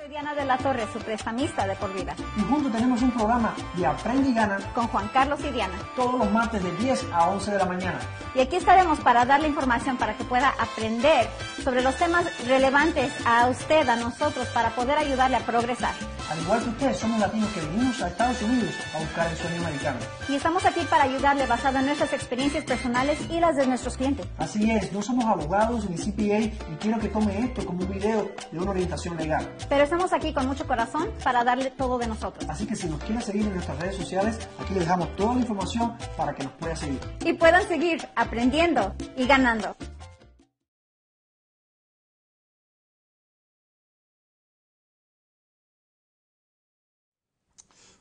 Soy Diana de la Torre, su prestamista de por vida. Y juntos tenemos un programa de Aprende y Gana con Juan Carlos y Diana. Todos los martes de 10 a 11 de la mañana. Y aquí estaremos para darle información para que pueda aprender sobre los temas relevantes a usted, a nosotros, para poder ayudarle a progresar. Al igual que usted, somos latinos que venimos a Estados Unidos a buscar el sueño americano. Y estamos aquí para ayudarle basado en nuestras experiencias personales y las de nuestros clientes. Así es, no somos abogados ni CPA y quiero que tome esto como un video de una orientación legal. Pero estamos aquí con mucho corazón para darle todo de nosotros. Así que si nos quiere seguir en nuestras redes sociales, aquí le dejamos toda la información para que nos pueda seguir. Y puedan seguir aprendiendo y ganando.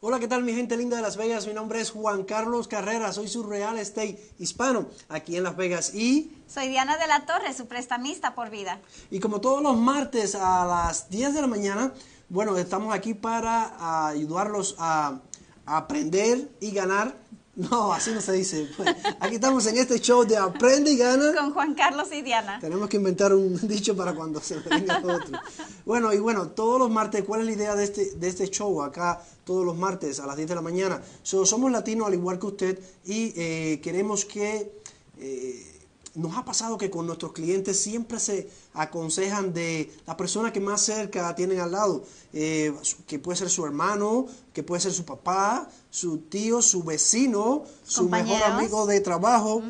Hola, ¿qué tal mi gente linda de Las Vegas? Mi nombre es Juan Carlos Carrera, soy su real estate hispano aquí en Las Vegas y... Soy Diana de la Torre, su prestamista por vida. Y como todos los martes a las 10 de la mañana, bueno, estamos aquí para ayudarlos a, aprender y ganar no, así no se dice. Pues, aquí estamos en este show de Aprende y Gana. Con Juan Carlos y Diana. Tenemos que inventar un dicho para cuando se venga otro. Bueno, y bueno, todos los martes, ¿cuál es la idea de este, de este show? Acá todos los martes a las 10 de la mañana. somos latinos al igual que usted y eh, queremos que... Eh, nos ha pasado que con nuestros clientes siempre se aconsejan de la persona que más cerca tienen al lado, eh, que puede ser su hermano, que puede ser su papá, su tío, su vecino, su mejor amigo de trabajo.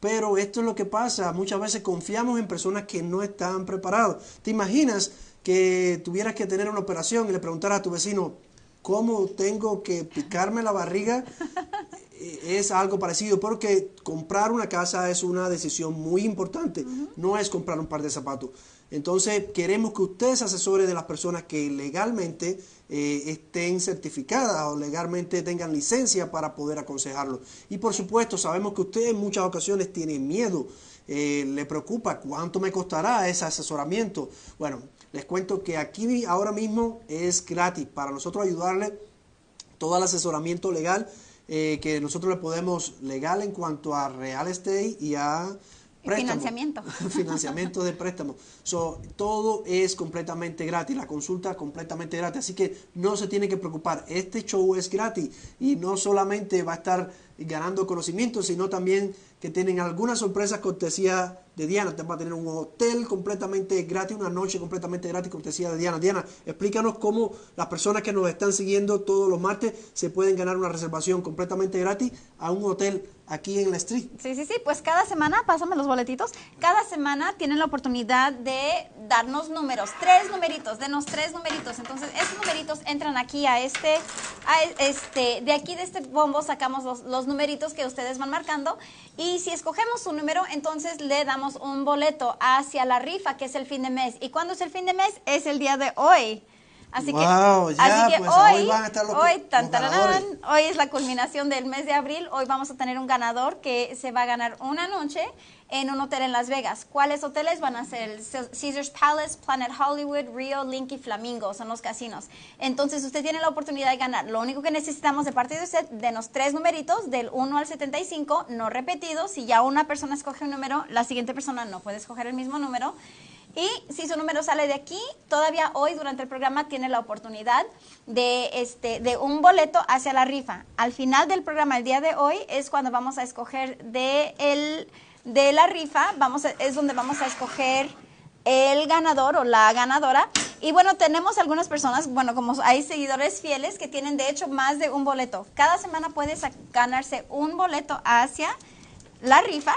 Pero esto es lo que pasa, muchas veces confiamos en personas que no están preparadas. ¿Te imaginas que tuvieras que tener una operación y le preguntaras a tu vecino, ¿cómo tengo que picarme la barriga? es algo parecido porque comprar una casa es una decisión muy importante, no es comprar un par de zapatos. Entonces queremos que usted se asesore de las personas que legalmente eh, estén certificadas o legalmente tengan licencia para poder aconsejarlo. Y por supuesto sabemos que usted en muchas ocasiones tiene miedo, eh, le preocupa cuánto me costará ese asesoramiento. Bueno, les cuento que aquí ahora mismo es gratis para nosotros ayudarle todo el asesoramiento legal eh, que nosotros le podemos legal en cuanto a real estate y a Financiamiento. Financiamiento de préstamo. So, todo es completamente gratis, la consulta completamente gratis. Así que no se tiene que preocupar. Este show es gratis y no solamente va a estar ganando conocimiento, sino también que tienen algunas sorpresas cortesía de Diana. Te va a tener un hotel completamente gratis, una noche completamente gratis cortesía de Diana. Diana, explícanos cómo las personas que nos están siguiendo todos los martes se pueden ganar una reservación completamente gratis a un hotel aquí en la street. Sí, sí, sí, pues cada semana, pásame los boletitos, cada semana tienen la oportunidad de darnos números, tres numeritos, denos tres numeritos. Entonces, esos numeritos entran aquí a este, a este, de aquí de este bombo sacamos los, los numeritos que ustedes van marcando si escogemos un número, entonces le damos un boleto hacia la rifa, que es el fin de mes. ¿Y cuándo es el fin de mes? Es el día de hoy. Así que, así que pues, hoy, van a estar los, hoy, hoy es la culminación del mes de abril. Hoy vamos a tener un ganador que se va a ganar una noche en un hotel en Las Vegas. ¿Cuáles hoteles van a ser? El Caesars Palace, Planet Hollywood, Rio, Link y Flamingo. Son los casinos. Entonces usted tiene la oportunidad de ganar. Lo único que necesitamos de parte de usted, denos tres numeritos del 1 al 75, no repetidos. Si ya una persona escoge un número, la siguiente persona no puede escoger el mismo número. Y si su número sale de aquí, todavía hoy durante el programa tiene la oportunidad de, este, de un boleto hacia la rifa. Al final del programa, el día de hoy, es cuando vamos a escoger de, el, de la rifa, vamos es donde vamos a escoger el ganador o la ganadora. Y bueno, tenemos algunas personas, bueno, como hay seguidores fieles que tienen de hecho más de un boleto. Cada semana puedes ganarse un boleto hacia la rifa.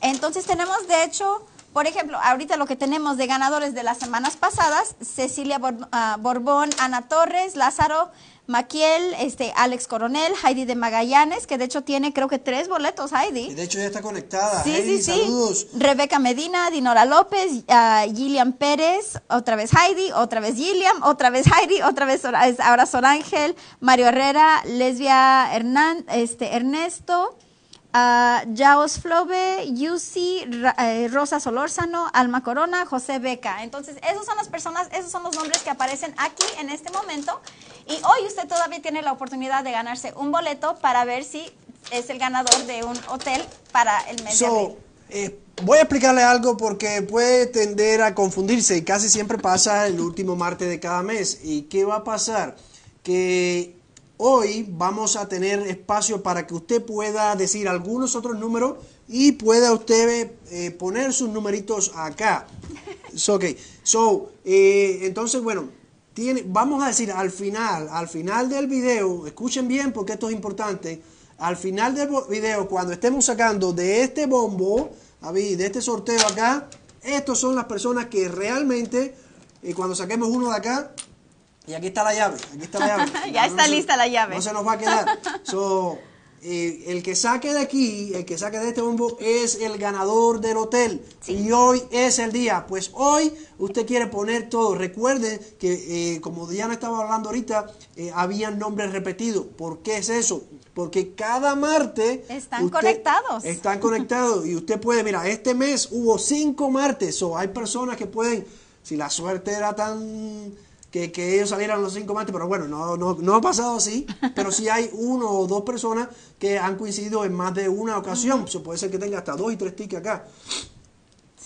Entonces tenemos de hecho por ejemplo, ahorita lo que tenemos de ganadores de las semanas pasadas, Cecilia ah, Borbón, Ana Torres, Lázaro Maquiel, este, Alex Coronel, Heidi de Magallanes, que de hecho tiene creo que tres boletos, Heidi. de hecho ya está conectada. Sí, sí, sí. Rebeca Medina, Dinora López, uh, Gillian Pérez, otra vez Heidi, otra vez Gillian, otra vez Heidi, otra vez ahora Sor Ángel, Mario Herrera, Lesbia Hernán, este, Ernesto. Uh, Jaos Flobe, Yusi, eh, Rosa Solórzano, Alma Corona, José Beca. Entonces, esas son las personas, esos son los nombres que aparecen aquí en este momento. Y hoy usted todavía tiene la oportunidad de ganarse un boleto para ver si es el ganador de un hotel para el mes de abril. eh, voy a explicarle algo porque puede tender a confundirse y casi siempre pasa el último martes de cada mes. ¿Y qué va a pasar? Que hoy vamos a tener espacio para que usted pueda decir algunos otros números y pueda usted eh, poner sus numeritos acá. So, ok, so, eh, entonces, bueno, vamos a decir al final, al final del video, escuchen bien porque esto es importante, al final del video, cuando estemos sacando de este bombo, de este sorteo acá, estos son las personas que realmente, eh, cuando saquemos uno de acá, y aquí está la llave, aquí está la llave. ya está lista la llave. No se nos va a quedar. So, eh, el que saque de aquí, el que saque de este bombo es el ganador del hotel. Y hoy es el día. Pues hoy usted quiere poner todo. Recuerde que, eh, como Diana estaba hablando ahorita, eh, habían nombres repetidos. ¿Por qué es eso? Porque cada martes... Están conectados. Están conectados. Y usted puede, mira, este mes hubo cinco martes. O hay personas que pueden, si la suerte era tan que, que, ellos salieran los cinco martes, pero bueno, no, no, no, ha pasado así, pero sí hay uno o dos personas que han coincidido en más de una ocasión, puede ser que tenga hasta dos y tres tickets acá.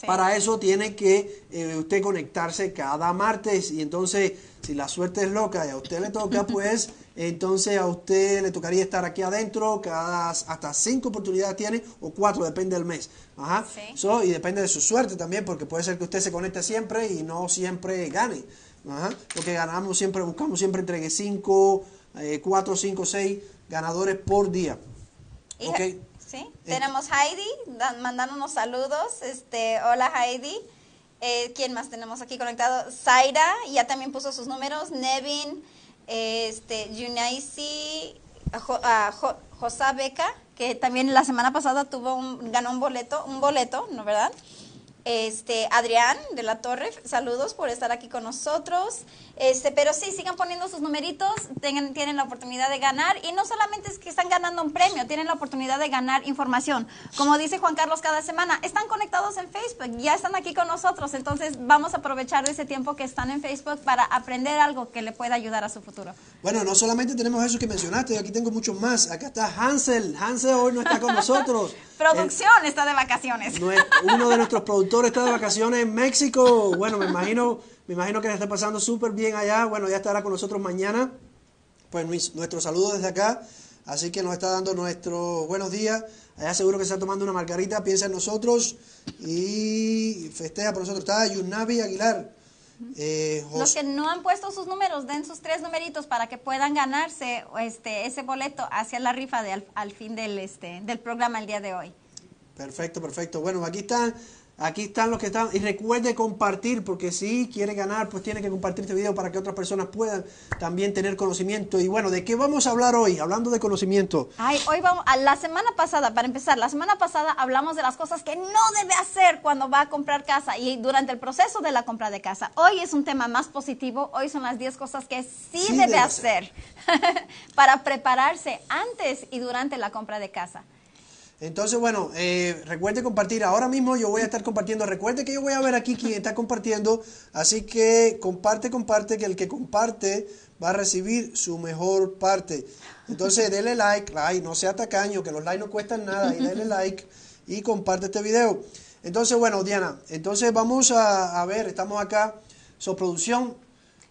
Para eso tiene que eh, usted conectarse cada martes y entonces si la suerte es loca y a usted le toca, pues entonces a usted le tocaría estar aquí adentro, cada hasta cinco oportunidades tiene o cuatro, depende del mes. Ajá. y depende de su suerte también, porque puede ser que usted se conecte siempre y no siempre gane. Ajá. Porque ganamos siempre, buscamos siempre entre 5, 4, 5, 6 ganadores por día. Okay. Sí, eh. tenemos Heidi mandando unos saludos. Este, hola Heidi. Eh, ¿Quién más tenemos aquí conectado? Zaira, ya también puso sus números. Nevin, este, Yunaisi, Josa Beca, que también la semana pasada tuvo un, ganó un boleto, un boleto, ¿no verdad? Este, Adrián de la Torre, saludos por estar aquí con nosotros. Este, pero sí, sigan poniendo sus numeritos, tengan, tienen la oportunidad de ganar y no solamente es que están ganando un premio, tienen la oportunidad de ganar información. Como dice Juan Carlos cada semana, están conectados en Facebook, ya están aquí con nosotros, entonces vamos a aprovechar de ese tiempo que están en Facebook para aprender algo que le pueda ayudar a su futuro. Bueno, no solamente tenemos eso que mencionaste, aquí tengo muchos más. Acá está Hansel, Hansel hoy no está con nosotros. Producción está de vacaciones. Uno de nuestros productores está de vacaciones en México. Bueno, me imagino, me imagino que le está pasando súper bien allá. Bueno, ya estará con nosotros mañana. Pues nuestro saludo desde acá. Así que nos está dando nuestros buenos días. Allá seguro que está tomando una margarita, piensa en nosotros y festeja por nosotros. Está Yunavi Aguilar. Eh, Los que no han puesto sus números, den sus tres numeritos para que puedan ganarse este, ese boleto hacia la rifa de al, fin del, este, del programa el día de hoy. Perfecto, perfecto. Bueno, aquí están Aquí están los que están. Y recuerde compartir, porque si quiere ganar, pues tiene que compartir este video para que otras personas puedan también tener conocimiento. Y bueno, ¿de qué vamos a hablar hoy? Hablando de conocimiento. Ay, hoy vamos, a la semana pasada, para empezar, la semana pasada hablamos de las cosas que no debe hacer cuando va a comprar casa y durante el proceso de la compra de casa. Hoy es un tema más positivo. Hoy son las 10 cosas que sí, debe, hacer para prepararse antes y durante la compra de casa. Entonces, bueno, eh, recuerde compartir. Ahora mismo yo voy a estar compartiendo. Recuerde que yo voy a ver aquí quién está compartiendo. Así que comparte, comparte, que el que comparte va a recibir su mejor parte. Entonces, denle like, like, no sea tacaño, que los likes no cuestan nada. Y denle like y comparte este video. Entonces, bueno, Diana, entonces vamos a ver, estamos acá, su producción.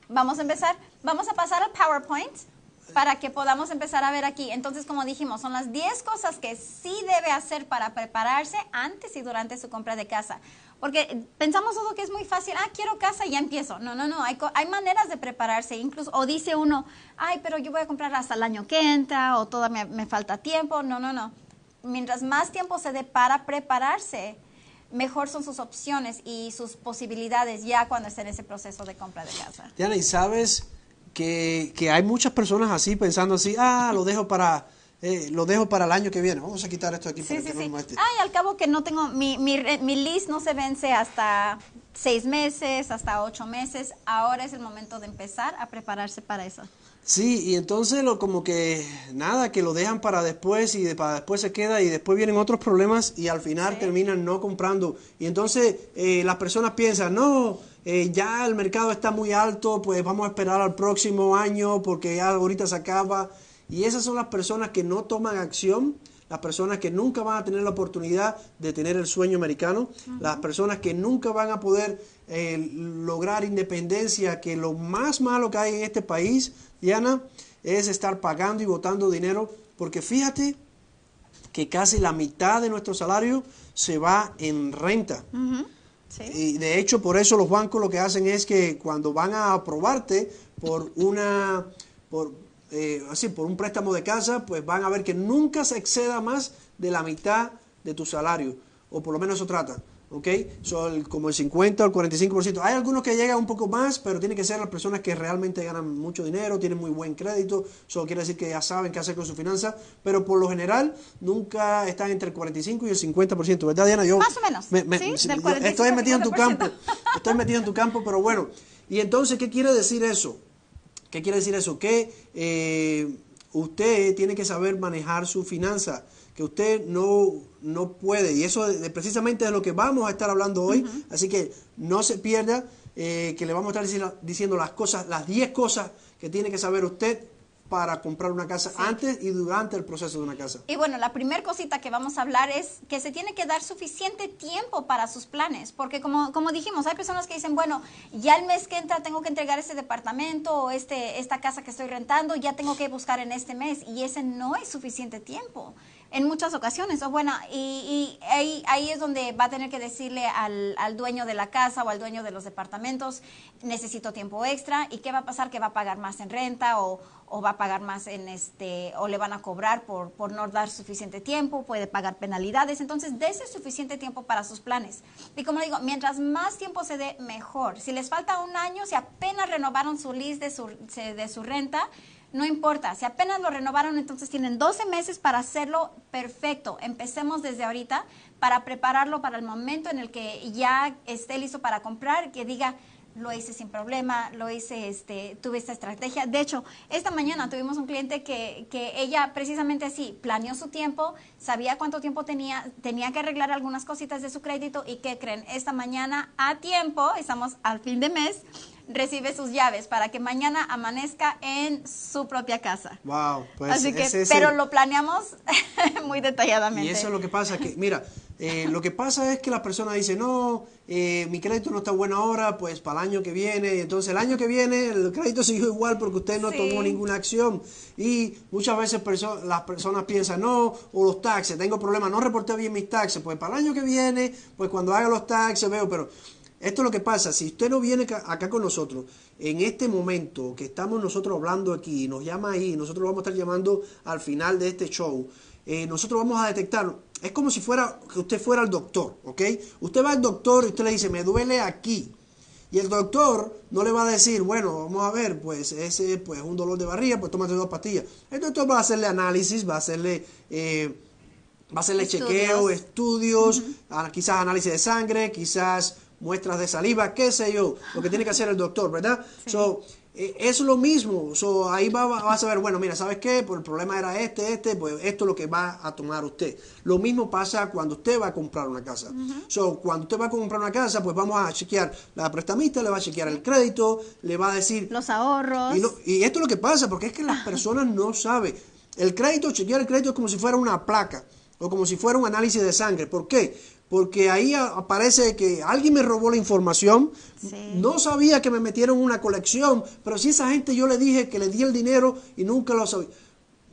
Vamos a empezar. Vamos a pasar al PowerPoint para que podamos empezar a ver aquí. Entonces, como dijimos, son las 10 cosas que sí debe hacer para prepararse antes y durante su compra de casa. Porque pensamos todo que es muy fácil, ah, quiero casa y ya empiezo. No, no, no, hay, hay maneras de prepararse, incluso, o dice uno, ay, pero yo voy a comprar hasta el año que entra, o todavía me, me falta tiempo. No, no, no. Mientras más tiempo se dé para prepararse, mejor son sus opciones y sus posibilidades ya cuando esté en ese proceso de compra de casa. Diana, ¿y sabes que, que hay muchas personas así pensando así, ah, lo dejo para... Eh, lo dejo para el año que viene. Vamos a quitar esto aquí para que no muestre. Ay, al cabo que no tengo, mi, mi, mi list no se vence hasta seis meses, hasta ocho meses. Ahora es el momento de empezar a prepararse para eso. Sí, y entonces lo como que nada, que lo dejan para después y de, para después se queda y después vienen otros problemas y al final terminan no comprando. Y entonces eh, las personas piensan, no, eh, ya el mercado está muy alto, pues vamos a esperar al próximo año porque ya ahorita se acaba. Y esas son las personas que no toman acción, las personas que nunca van a tener la oportunidad de tener el sueño americano, las personas que nunca van a poder eh, lograr independencia, que lo más malo que hay en este país, Diana, es estar pagando y botando dinero, porque fíjate que casi la mitad de nuestro salario se va en renta. Sí. Y de hecho, por eso los bancos lo que hacen es que cuando van a aprobarte por una, por, eh, así, por un préstamo de casa, pues van a ver que nunca se exceda más de la mitad de tu salario, o por lo menos eso trata. ¿Ok? Son como el 50 o el 45%. Hay algunos que llegan un poco más, pero tienen que ser las personas que realmente ganan mucho dinero, tienen muy buen crédito, eso quiere decir que ya saben qué hacer con su finanza, pero por lo general nunca están entre el 45 y el 50%, ¿verdad Diana? Yo Más o menos, me- me- sí, sí, del yo 45 estoy metido en tu 50%. campo, estoy metido en tu campo, pero bueno. Y entonces, ¿qué quiere decir eso? ¿Qué quiere decir eso? Que eh, usted tiene que saber manejar su finanza, que usted no, no puede, y eso de- de- precisamente es lo que vamos a estar hablando hoy, así que no se pierda, eh, que le vamos a estar diciendo, diciendo las cosas, las 10 cosas que tiene que saber usted para comprar una casa antes y durante el proceso de una casa. Y bueno, la primera cosita que vamos a hablar es que se tiene que dar suficiente tiempo para sus planes, porque como, como dijimos, hay personas que dicen, bueno, ya el mes que entra tengo que entregar ese departamento o este, esta casa que estoy rentando, ya tengo que buscar en este mes, y ese no es suficiente tiempo en muchas ocasiones. O bueno, y, y ahí, ahí es donde va a tener que decirle al, al dueño de la casa o al dueño de los departamentos, necesito tiempo extra, y qué va a pasar, que va a pagar más en renta o, o va a pagar más en este, o le van a cobrar por, por no dar suficiente tiempo, puede pagar penalidades. Entonces, dése suficiente tiempo para sus planes. Y como digo, mientras más tiempo se dé, mejor. Si les falta un año, si apenas renovaron su list de su, de su renta, no importa, si apenas lo renovaron, entonces tienen 12 meses para hacerlo perfecto. Empecemos desde ahorita para prepararlo para el momento en el que ya esté listo para comprar, que diga, lo hice sin problema, lo hice, este, tuve esta estrategia. De hecho, esta mañana tuvimos un cliente que, que ella precisamente así planeó su tiempo, sabía cuánto tiempo tenía, tenía que arreglar algunas cositas de su crédito y ¿qué creen? Esta mañana a tiempo, estamos al fin de mes, recibe sus llaves para que mañana amanezca en su propia casa. Wow, pues Así que, ese es pero lo planeamos muy detalladamente. Y eso es lo que pasa, que mira, eh, lo que pasa es que las personas dicen, no, eh, mi crédito no está bueno ahora, pues para el año que viene, entonces el año que viene el crédito siguió igual porque usted no Sí. tomó ninguna acción. Y muchas veces perso- las personas piensan, no, o los taxes, tengo problemas, no reporté bien mis taxes, pues para el año que viene, pues cuando haga los taxes veo, pero... Esto es lo que pasa, si usted no viene acá con nosotros, en este momento que estamos nosotros hablando aquí, nos llama ahí, nosotros lo vamos a estar llamando al final de este show, eh, nosotros vamos a detectar, es como si fuera que usted fuera el doctor, ¿ok? Usted va al doctor y usted le dice, me duele aquí. Y el doctor no le va a decir, bueno, vamos a ver, pues ese pues un dolor de barriga, pues tómate dos pastillas. El doctor va a hacerle análisis, va a hacerle... eh, Va a hacerle Estudios. chequeo, estudios, quizás análisis de sangre, quizás muestras de saliva, qué sé yo, lo que tiene que hacer el doctor, ¿verdad? So, eh, es lo mismo, so, ahí va, vas a ver, bueno, mira, ¿sabes qué? Pues el problema era este, este, pues esto es lo que va a tomar usted. Lo mismo pasa cuando usted va a comprar una casa. So, cuando usted va a comprar una casa, pues vamos a chequear, la prestamista le va a chequear el crédito, le va a decir, Los ahorros. y, no- y esto es lo que pasa, porque es que las personas no saben. El crédito, chequear el crédito es como si fuera una placa o como si fuera un análisis de sangre. ¿Por qué? Porque ahí aparece que alguien me robó la información, Sí. no sabía que me metieron una colección, pero si esa gente yo le dije que le di el dinero y nunca lo sabía.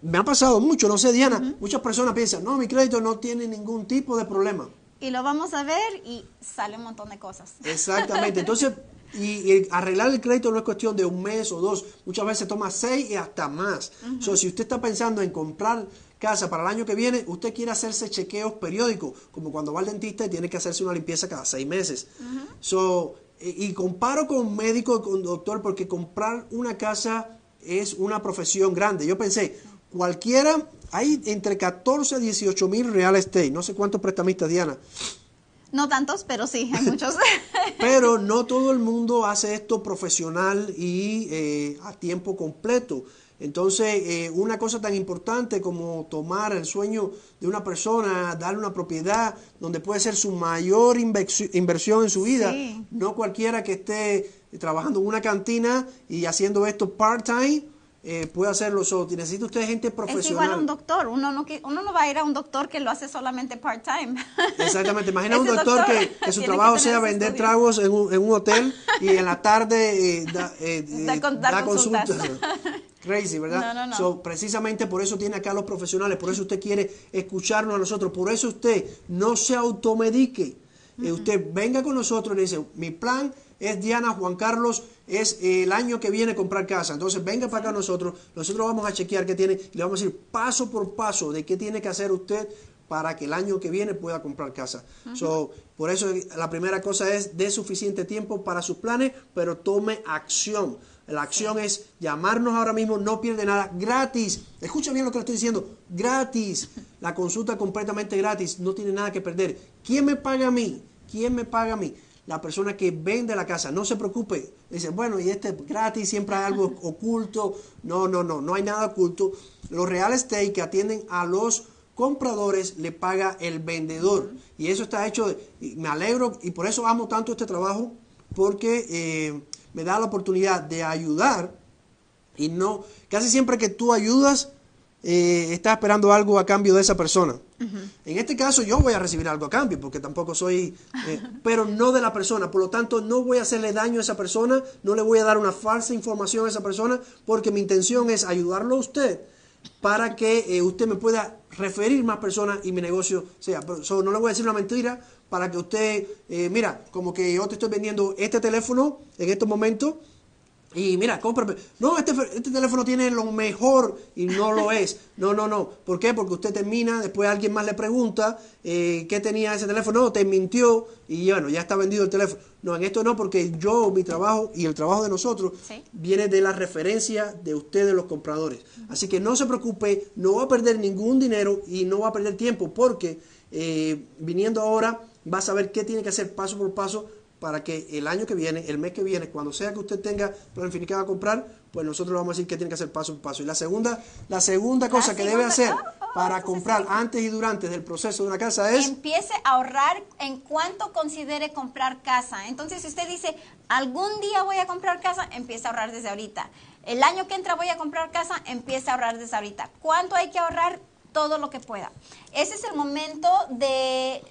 Me ha pasado mucho, no sé, Diana, muchas personas piensan, no, mi crédito no tiene ningún tipo de problema. Y lo vamos a ver y sale un montón de cosas. Exactamente. Entonces, y, y arreglar el crédito no es cuestión de un mes o dos. Muchas veces toma seis y hasta más. So, si usted está pensando en comprar casa para el año que viene, usted quiere hacerse chequeos periódicos, como cuando va al dentista y tiene que hacerse una limpieza cada seis meses. So, y, y comparo con médico, con doctor, porque comprar una casa es una profesión grande. Yo pensé, cualquiera, hay entre 14 a 18 mil real estate. No sé cuántos prestamistas, Diana. No tantos, pero sí, hay muchos. Pero no todo el mundo hace esto profesional y eh, a tiempo completo. Entonces, eh, una cosa tan importante como tomar el sueño de una persona, darle una propiedad donde puede ser su mayor inversi- inversión en su vida, Sí. no cualquiera que esté trabajando en una cantina y haciendo esto part-time, eh, puede hacerlo solo. Necesita usted gente Es profesional. igual a un doctor. Uno no, uno no va a ir a un doctor que lo hace solamente part-time. Exactamente, imagina un doctor, que, que su trabajo sea vender estudio. tragos en un, en un hotel y en la tarde eh, da, eh, Da eh, con- dar da consultas. consultas. Crazy, ¿verdad? No, no, no. So, precisamente por eso tiene acá a los profesionales, por eso usted quiere escucharnos a nosotros, por eso usted no se automedique. Eh, usted venga con nosotros y le dice, mi plan es Diana Juan Carlos, es eh, el año que viene comprar casa. Entonces venga para acá nosotros, nosotros vamos a chequear qué tiene y le vamos a decir paso por paso de qué tiene que hacer usted para que el año que viene pueda comprar casa. So, por eso la primera cosa es de suficiente tiempo para sus planes, pero tome acción. La acción es llamarnos ahora mismo, no pierde nada, gratis. Escucha bien lo que le estoy diciendo, gratis. La consulta completamente gratis, no tiene nada que perder. ¿Quién me paga a mí? ¿Quién me paga a mí? La persona que vende la casa, no se preocupe. Dice, bueno, y este es gratis, siempre hay algo oculto. No, no, no, no hay nada oculto. Los real estate que atienden a los compradores le paga el vendedor. Y eso está hecho, de- y me alegro y por eso amo tanto este trabajo, porque eh, me da la oportunidad de ayudar y no, casi siempre que tú ayudas, eh, estás esperando algo a cambio de esa persona. En este caso yo voy a recibir algo a cambio, porque tampoco soy, eh, pero no de la persona. Por lo tanto, no voy a hacerle daño a esa persona, no le voy a dar una falsa información a esa persona, porque mi intención es ayudarlo a usted para que eh, usted me pueda referir más personas y mi negocio sea. So, no le voy a decir una mentira para que usted, eh, mira, como que yo te estoy vendiendo este teléfono en estos momentos y mira, cómprame. No, este, este teléfono tiene lo mejor y no lo es. No, no, no. ¿Por qué? Porque usted termina, después alguien más le pregunta eh, qué tenía ese teléfono. No, te mintió y bueno, ya está vendido el teléfono. No, en esto no, porque yo, mi trabajo y el trabajo de nosotros Sí. viene de la referencia de ustedes, los compradores. Así que no se preocupe, no va a perder ningún dinero y no va a perder tiempo porque eh, viniendo ahora va a saber qué tiene que hacer paso por paso para que el año que viene, el mes que viene, cuando sea que usted tenga planificado a comprar, pues nosotros le vamos a decir qué tiene que hacer paso por paso. Y la segunda, la segunda cosa que debe hacer oh, oh, para sí comprar antes y durante del proceso de una casa es... Empiece a ahorrar en cuanto considere comprar casa. Entonces, si usted dice, algún día voy a comprar casa, empiece a ahorrar desde ahorita. El año que entra voy a comprar casa, empiece a ahorrar desde ahorita. ¿Cuánto hay que ahorrar? Todo lo que pueda. Ese es el momento de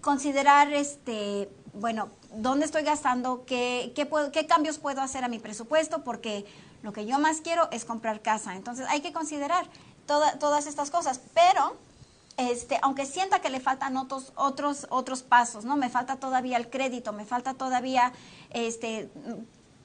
considerar, este, bueno, dónde estoy gastando, qué, qué, puedo- qué cambios puedo hacer a mi presupuesto, porque lo que yo más quiero es comprar casa. Entonces, hay que considerar toda- todas estas cosas. Pero este, aunque sienta que le faltan otros, otros, otros pasos, ¿no? Me falta todavía el crédito, me falta todavía este,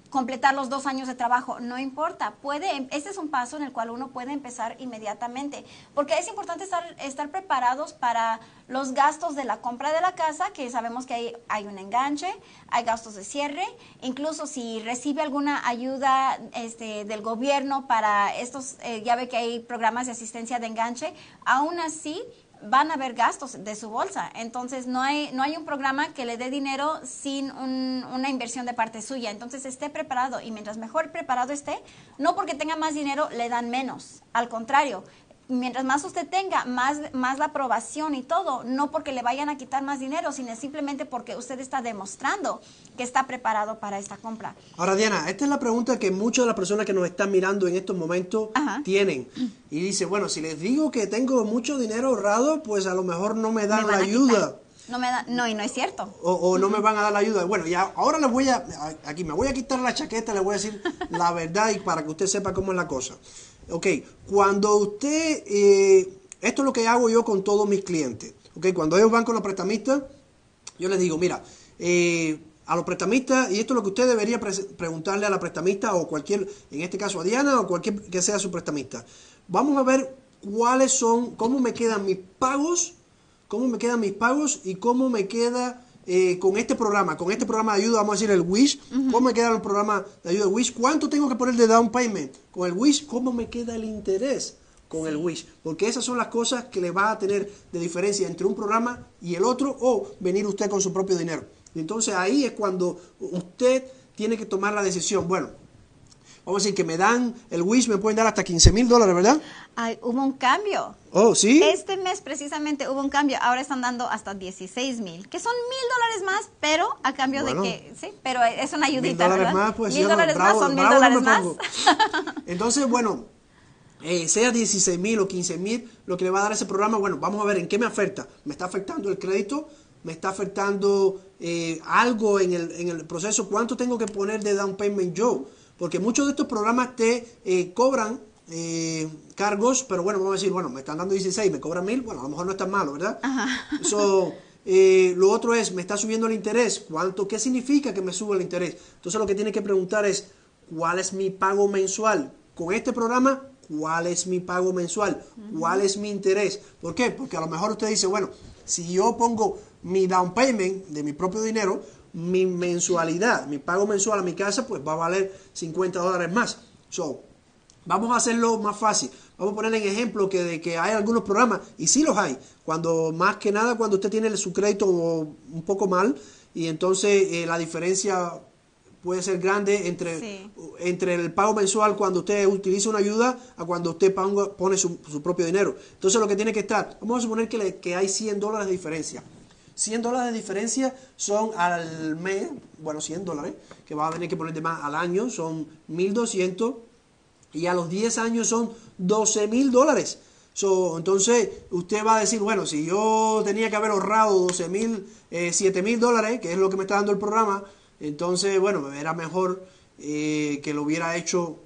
completar los dos años de trabajo, no importa, puede, este es un paso en el cual uno puede empezar inmediatamente, porque es importante estar, estar preparados para los gastos de la compra de la casa, que sabemos que hay, hay un enganche, hay gastos de cierre, incluso si recibe alguna ayuda este, del gobierno para estos, eh, ya ve que hay programas de asistencia de enganche, aún así van a haber gastos de su bolsa. Entonces, no hay, no hay un programa que le dé dinero sin un- una inversión de parte suya. Entonces, esté preparado y mientras mejor preparado esté, no porque tenga más dinero le dan menos. Al contrario, mientras más usted tenga, más, más la aprobación y todo, no porque le vayan a quitar más dinero, sino simplemente porque usted está demostrando que está preparado para esta compra. Ahora, Diana, esta es la pregunta que muchas de las personas que nos están mirando en estos momentos Ajá. tienen. Y dice, bueno, si les digo que tengo mucho dinero ahorrado, pues a lo mejor no me dan Me la ayuda. quitar. No, me da, no, y no es cierto. O, o no me van a dar la ayuda. Bueno, ya ahora les voy a, a- aquí me voy a quitar la chaqueta, les voy a decir la verdad y para que usted sepa cómo es la cosa. Ok, cuando usted, eh, esto es lo que hago yo con todos mis clientes. Ok, cuando ellos van con los prestamistas, yo les digo, mira, eh, a los prestamistas, y esto es lo que usted debería pre- preguntarle a la prestamista o cualquier, en este caso a Diana o cualquier que sea su prestamista. Vamos a ver cuáles son, cómo me quedan mis pagos, cómo me quedan mis pagos y cómo me queda eh, con este programa, con este programa de ayuda, vamos a decir el Wish, cómo me queda el programa de ayuda Wish, cuánto tengo que poner de down payment con el Wish, cómo me queda el interés con el Wish, porque esas son las cosas que le va a tener de diferencia entre un programa y el otro o venir usted con su propio dinero. Entonces ahí es cuando usted tiene que tomar la decisión, bueno, vamos a decir que me dan el Wish, me pueden dar hasta 15 mil dólares, ¿verdad? Ay, hubo un cambio. Oh, sí. Este mes precisamente hubo un cambio. Ahora están dando hasta 16 mil, que son mil dólares más, pero a cambio Bueno. de que, sí, pero es una Mil ayudita, dólares ¿verdad? más, pues mil no- dólares bravo- más son mil dólares más. Entonces, bueno, eh, sea 16 mil o 15 mil, lo que le va a dar ese programa, bueno, vamos a ver en qué me afecta. ¿Me está afectando el crédito? ¿Me está afectando eh, algo en el, en el proceso? ¿Cuánto tengo que poner de down payment yo? Porque muchos de estos programas te eh, cobran eh, cargos, pero bueno, vamos a decir, bueno, me están dando 16, me cobran mil, bueno, a lo mejor no es tan malo, ¿verdad? So, eh, lo otro es, me está subiendo el interés, ¿cuánto? ¿Qué significa que me suba el interés? Entonces lo que tiene que preguntar es, ¿cuál es mi pago mensual? Con este programa, ¿cuál es mi pago mensual? ¿Cuál es mi interés? ¿Por qué? Porque a lo mejor usted dice, bueno, si yo pongo mi down payment de mi propio dinero, mi mensualidad, mi pago mensual a mi casa, pues va a valer 50 dólares más. So, Vamos a hacerlo más fácil. Vamos a poner en ejemplo que, de que hay algunos programas, y sí los hay, cuando más que nada cuando usted tiene su crédito un poco mal, y entonces eh, la diferencia puede ser grande entre, Sí. entre el pago mensual cuando usted utiliza una ayuda a cuando usted ponga- pone su, su propio dinero. Entonces lo que tiene que estar, vamos a suponer que, le- que hay 100 dólares de diferencia. 100 dólares de diferencia son al mes, bueno, 100 dólares, que va a tener que poner de más al año, son 1200 y a los 10 años son 12 mil dólares. So, entonces usted va a decir, bueno, si yo tenía que haber ahorrado 12 mil, 7 mil dólares, que es lo que me está dando el programa, entonces, bueno, era mejor eh, que lo hubiera hecho,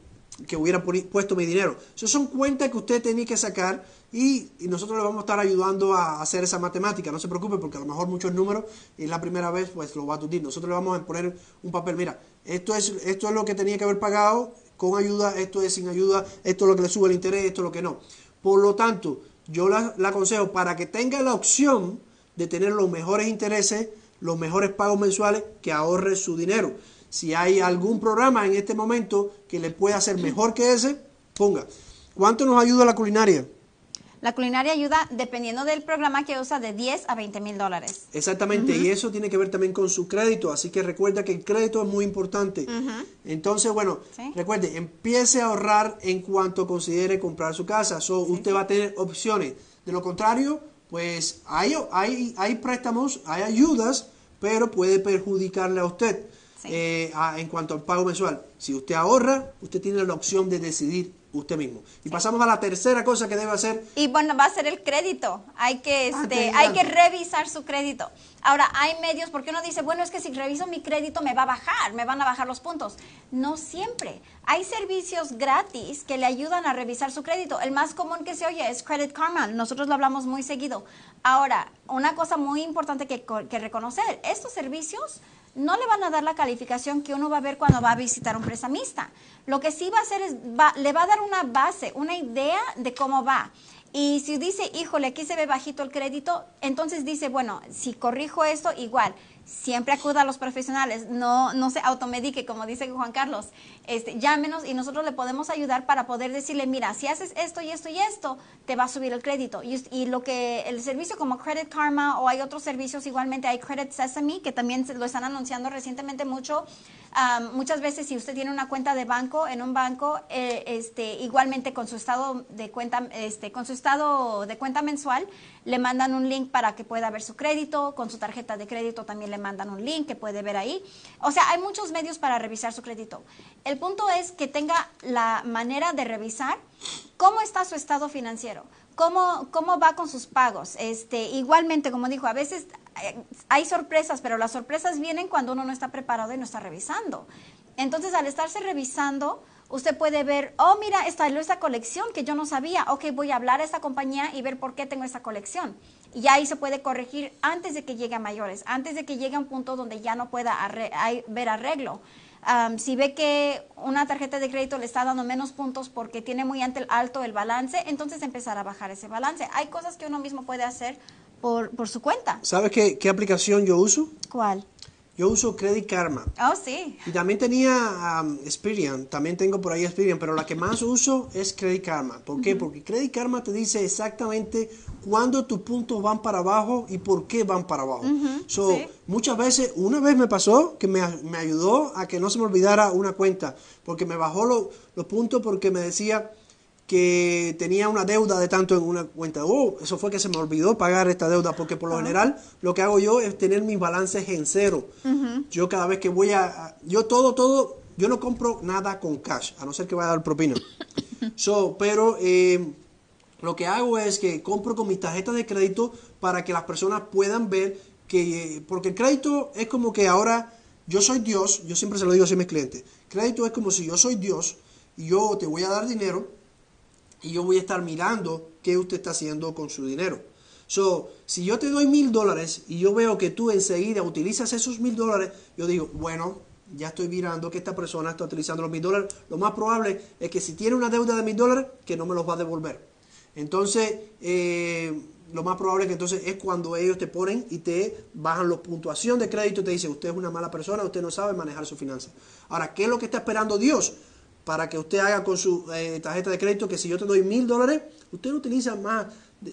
que hubiera puesto mi dinero. Esas son cuentas que usted tenía que sacar y, nosotros le vamos a estar ayudando a hacer esa matemática. No se preocupe porque a lo mejor muchos números y la primera vez pues lo va a tutir. Nosotros le vamos a poner un papel, mira, esto es, esto es lo que tenía que haber pagado con ayuda, esto es sin ayuda, esto es lo que le sube el interés, esto es lo que no. Por lo tanto, yo la, la aconsejo para que tenga la opción de tener los mejores intereses, los mejores pagos mensuales, que ahorre su dinero. Si hay algún programa en este momento que le pueda hacer mejor que ese, ponga. ¿Cuánto nos ayuda la culinaria? La culinaria ayuda, dependiendo del programa que usa, de 10 a 20 mil dólares. Exactamente, y eso tiene que ver también con su crédito, así que recuerda que el crédito es muy importante. Entonces, bueno, Sí. recuerde, empiece a ahorrar en cuanto considere comprar su casa. So, usted va a tener opciones. De lo contrario, pues hay, hay, hay préstamos, hay ayudas, pero puede perjudicarle a usted Sí. eh, a- en cuanto al pago mensual. Si usted ahorra, usted tiene la opción de decidir usted mismo. Y pasamos a la tercera cosa que debe hacer. Y bueno, va a ser el crédito. Hay que, este, hay que revisar su crédito. Ahora, hay medios, porque uno dice, bueno, es que si reviso mi crédito me va a bajar, me van a bajar los puntos. No siempre. Hay servicios gratis que le ayudan a revisar su crédito. El más común que se oye es Credit Karma. Nosotros lo hablamos muy seguido. Ahora, una cosa muy importante que, co- que reconocer, estos servicios no le van a dar la calificación que uno va a ver cuando va a visitar un prestamista. Lo que sí va a hacer es, va- le va a dar una base, una idea de cómo va. Y si dice, híjole, aquí se ve bajito el crédito, entonces dice, bueno, si corrijo esto, igual. Siempre acuda a los profesionales, no, no se automedique, como dice Juan Carlos. Este, llámenos y nosotros le podemos ayudar para poder decirle, mira, si haces esto y esto y esto, te va a subir el crédito. Y, y lo que el servicio como Credit Karma o hay otros servicios, igualmente hay Credit Sesame, que también lo están anunciando recientemente mucho. Am, muchas veces si usted tiene una cuenta de banco en un banco, eh, este, igualmente con su estado de cuenta, este, con su estado de cuenta mensual, le mandan un link para que pueda ver su crédito, con su tarjeta de crédito también le mandan un link que puede ver ahí. O sea, hay muchos medios para revisar su crédito. El punto es que tenga la manera de revisar cómo está su estado financiero. ¿Cómo, ¿Cómo va con sus pagos? Este, igualmente, como dijo, a veces eh, hay sorpresas, pero las sorpresas vienen cuando uno no está preparado y no está revisando. Entonces, al estarse revisando, usted puede ver, oh, mira, está esta colección que yo no sabía. Ok, voy a hablar a esta compañía y ver por qué tengo esta colección. Y ahí se puede corregir antes de que llegue a mayores, antes de que llegue a un punto donde ya no pueda arre- ver arreglo. Am, si ve que una tarjeta de crédito le está dando menos puntos porque tiene muy ante- alto el balance, entonces empezar a bajar ese balance. Hay cosas que uno mismo puede hacer por, por su cuenta. ¿Sabes qué, qué aplicación yo uso? ¿Cuál? Yo uso Credit Karma. Oh, sí. Y también tenía um, Experian, también tengo por ahí Experian, pero la que más uso es Credit Karma. ¿Por qué? Porque Credit Karma te dice exactamente cuándo tus puntos van para abajo y por qué van para abajo. so, sí. Muchas veces, una vez me pasó que me, me ayudó a que no se me olvidara una cuenta, porque me bajó lo- los puntos porque me decía que tenía una deuda de tanto en una cuenta. Oh, eso fue que se me olvidó pagar esta deuda, porque por lo general lo que hago yo es tener mis balances en cero. Yo cada vez que voy a, a- yo todo, todo, yo no compro nada con cash, a no ser que vaya a dar propina. So, pero eh, lo que hago es que compro con mis tarjetas de crédito para que las personas puedan ver que, eh, porque el crédito es como que ahora yo soy Dios, yo siempre se lo digo así a mis clientes, crédito es como si yo soy Dios y yo te voy a dar dinero y yo voy a estar mirando qué usted está haciendo con su dinero. So, si yo te doy mil dólares y yo veo que tú enseguida utilizas esos mil dólares, yo digo, bueno, ya estoy mirando que esta persona está utilizando los mil dólares. Lo más probable es que si tiene una deuda de mil dólares, que no me los va a devolver. Entonces, eh, lo más probable que entonces es cuando ellos te ponen y te bajan la puntuación de crédito y te dicen, usted es una mala persona, usted no sabe manejar su finanzas. Ahora, ¿qué es lo que está esperando Dios? Para que usted haga con su eh, tarjeta de crédito que si yo te doy mil dólares, usted utiliza más.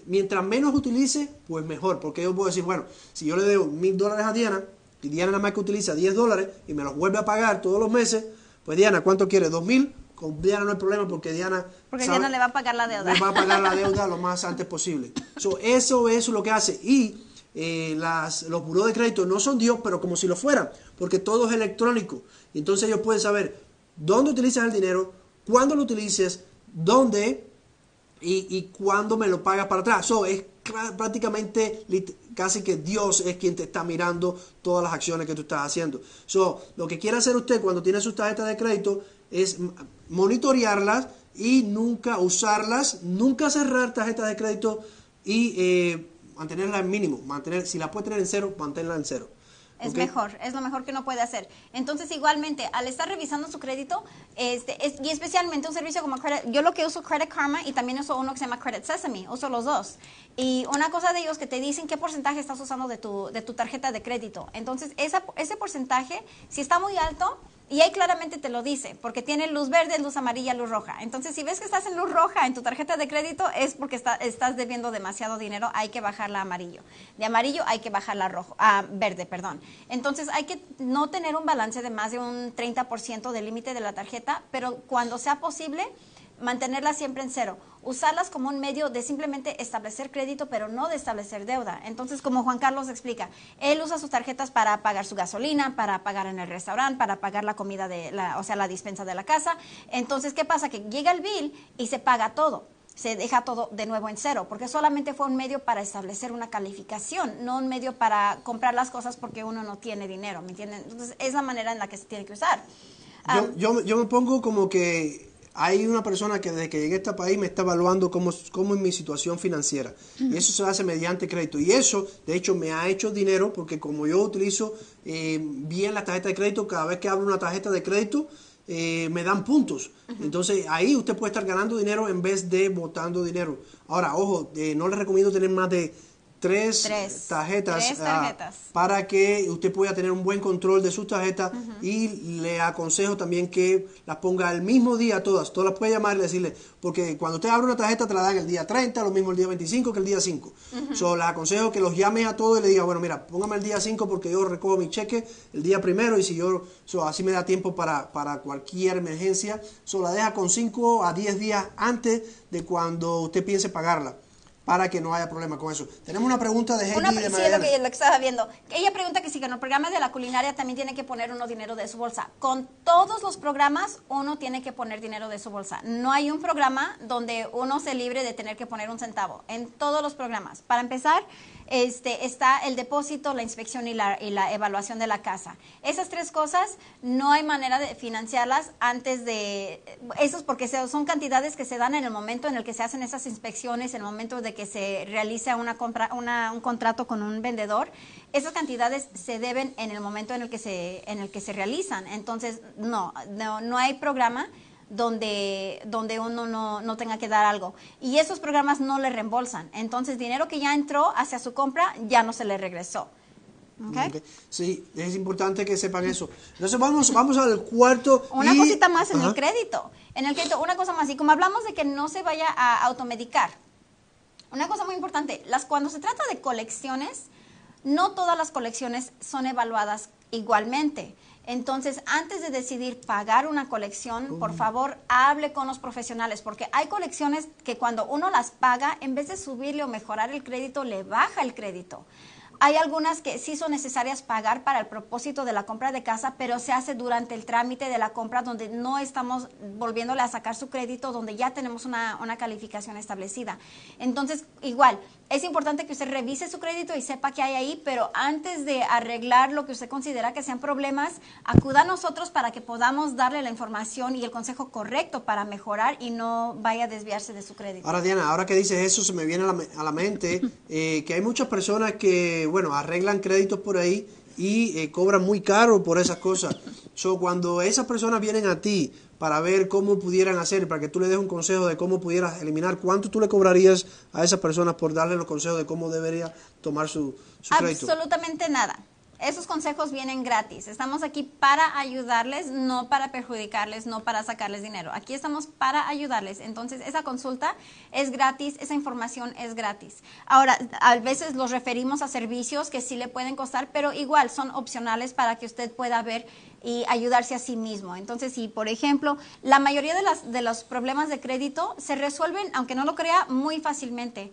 Mientras menos utilice, pues mejor. Porque yo puedo decir, bueno, si yo le doy mil dólares a Diana, y Diana nada más que utiliza 10 dólares y me los vuelve a pagar todos los meses, pues Diana, ¿cuánto quiere? ¿Dos mil? Con Diana no hay problema porque Diana... Porque sabe- Diana le va a pagar la deuda. le va a pagar la deuda lo más antes posible. So, eso es lo que hace. Y eh, las, los buros de crédito no son Dios, pero como si lo fueran, porque todo es electrónico. Y entonces ellos pueden saber dónde utilizas el dinero, cuándo lo utilices, dónde y, cuándo me lo pagas para atrás. So, es prácticamente casi que Dios es quien te está mirando todas las acciones que tú estás haciendo. So, lo que quiere hacer usted cuando tiene sus tarjetas de crédito es monitorearlas y nunca usarlas, nunca cerrar tarjetas de crédito y eh, mantenerla en mínimo. Mantener, si la puede tener en cero, manténla en cero. Es mejor, es lo mejor que uno puede hacer. Entonces, igualmente, al estar revisando su crédito, este, es- y especialmente un servicio como Credit, yo lo que uso Credit Karma y también uso uno que se llama Credit Sesame, uso los dos. Y una cosa de ellos que te dicen qué porcentaje estás usando de tu, de tu tarjeta de crédito. Entonces, esa, ese porcentaje, si está muy alto, y ahí claramente te lo dice, porque tiene luz verde, luz amarilla, luz roja. Entonces, si ves que estás en luz roja en tu tarjeta de crédito, es porque está- estás debiendo demasiado dinero, hay que bajarla a amarillo. De amarillo hay que bajarla a rojo, a verde, perdón. Entonces, hay que no tener un balance de más de un 30% del límite de la tarjeta, pero cuando sea posible, mantenerla siempre en cero. Usarlas como un medio de simplemente establecer crédito, pero no de establecer deuda. Entonces, como Juan Carlos explica, él usa sus tarjetas para pagar su gasolina, para pagar en el restaurante, para pagar la comida de la, o sea, la dispensa de la casa. Entonces, ¿qué pasa? Que llega el bill y se paga todo. Se deja todo de nuevo en cero, porque solamente fue un medio para establecer una calificación, no un medio para comprar las cosas porque uno no tiene dinero, ¿me entienden? Entonces, es la manera en la que se tiene que usar. Ah, Yo, yo, yo me pongo como que hay una persona que desde que llegué a este país me está evaluando cómo, cómo es mi situación financiera. Y eso se hace mediante crédito. Y eso, de hecho, me ha hecho dinero porque como yo utilizo eh, bien la tarjeta de crédito, cada vez que abro una tarjeta de crédito, eh, me dan puntos. Entonces ahí usted puede estar ganando dinero en vez de botando dinero. Ahora, ojo, eh, no le recomiendo tener más de tres, Tres. tarjetas, Tres ah, tarjetas. para que usted pueda tener un buen control de sus tarjetas y le aconsejo también que las ponga el mismo día todas, todas las puede llamar y decirle, porque cuando usted abre una tarjeta te la dan el día 30, lo mismo el día 25 que el día 5. So, les aconsejo que los llame a todos y le diga, bueno, mira, póngame el día 5 porque yo recojo mi cheque el día primero y si yo, so, así me da tiempo para, para cualquier emergencia, so, la deja con 5 a 10 días antes de cuando usted piense pagarla. Para que no haya problema con eso. Tenemos una pregunta de Heidi Una, de sí, es lo que, lo que estaba viendo. Ella pregunta que si en el programa de la culinaria también tiene que poner uno dinero de su bolsa. Con todos los programas uno tiene que poner dinero de su bolsa. No hay un programa donde uno se libre de tener que poner un centavo. En todos los programas. Para empezar, este, está el depósito, la inspección y la, y la evaluación de la casa. Esas tres cosas no hay manera de financiarlas antes de... Eso es porque son cantidades que se dan en el momento en el que se hacen esas inspecciones, en el momento de que se realiza una compra, una- un contrato con un vendedor. Esas cantidades se deben en el momento en el que se, en el que se realizan. Entonces, no, no, no hay programa donde, donde uno no, no tenga que dar algo. Y esos programas no le reembolsan. Entonces, dinero que ya entró hacia su compra ya no se le regresó. ¿Ok? Ok. Sí, es importante que sepan eso. Entonces vamos, vamos al cuarto. Una y- cosita más en Ajá. el crédito. En el crédito, una cosa más. Y como hablamos de que no se vaya a automedicar, una cosa muy importante, las, cuando se trata de colecciones, no todas las colecciones son evaluadas igualmente. Entonces, antes de decidir pagar una colección, por favor, hable con los profesionales, porque hay colecciones que cuando uno las paga, en vez de subirle o mejorar el crédito, le baja el crédito. hay algunas que sí son necesarias pagar para el propósito de la compra de casa, pero se hace durante el trámite de la compra donde no estamos volviéndole a sacar su crédito, donde ya tenemos una, una calificación establecida. Entonces, igual, es importante que usted revise su crédito y sepa qué hay ahí, pero antes de arreglar lo que usted considera que sean problemas, acuda a nosotros para que podamos darle la información y el consejo correcto para mejorar y no vaya a desviarse de su crédito. Ahora, Diana, ahora que dices eso, se me viene a la, a la mente eh, que hay muchas personas que, bueno, arreglan créditos por ahí y eh, cobran muy caro por esas cosas. So, cuando esas personas vienen a ti para ver cómo pudieran hacer, para que tú le des un consejo de cómo pudieras eliminar, ¿cuánto tú le cobrarías a esas personas por darle los consejos de cómo debería tomar su, su crédito? Absolutamente nada. Esos consejos vienen gratis. Estamos aquí para ayudarles, no para perjudicarles, no para sacarles dinero. Aquí estamos para ayudarles. Entonces, esa consulta es gratis, esa información es gratis. Ahora, a veces los referimos a servicios que sí le pueden costar, pero igual son opcionales para que usted pueda ver y ayudarse a sí mismo. Entonces, si por ejemplo, la mayoría de, las, de los problemas de crédito se resuelven, aunque no lo crea, muy fácilmente.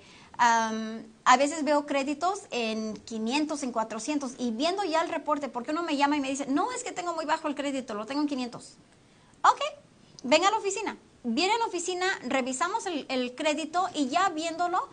A veces veo créditos en 500, en 400 y viendo ya el reporte, porque uno me llama y me dice, no, es que tengo muy bajo el crédito, lo tengo en 500. Ok, ven a la oficina. Viene a la oficina, revisamos el, el crédito y ya viéndolo,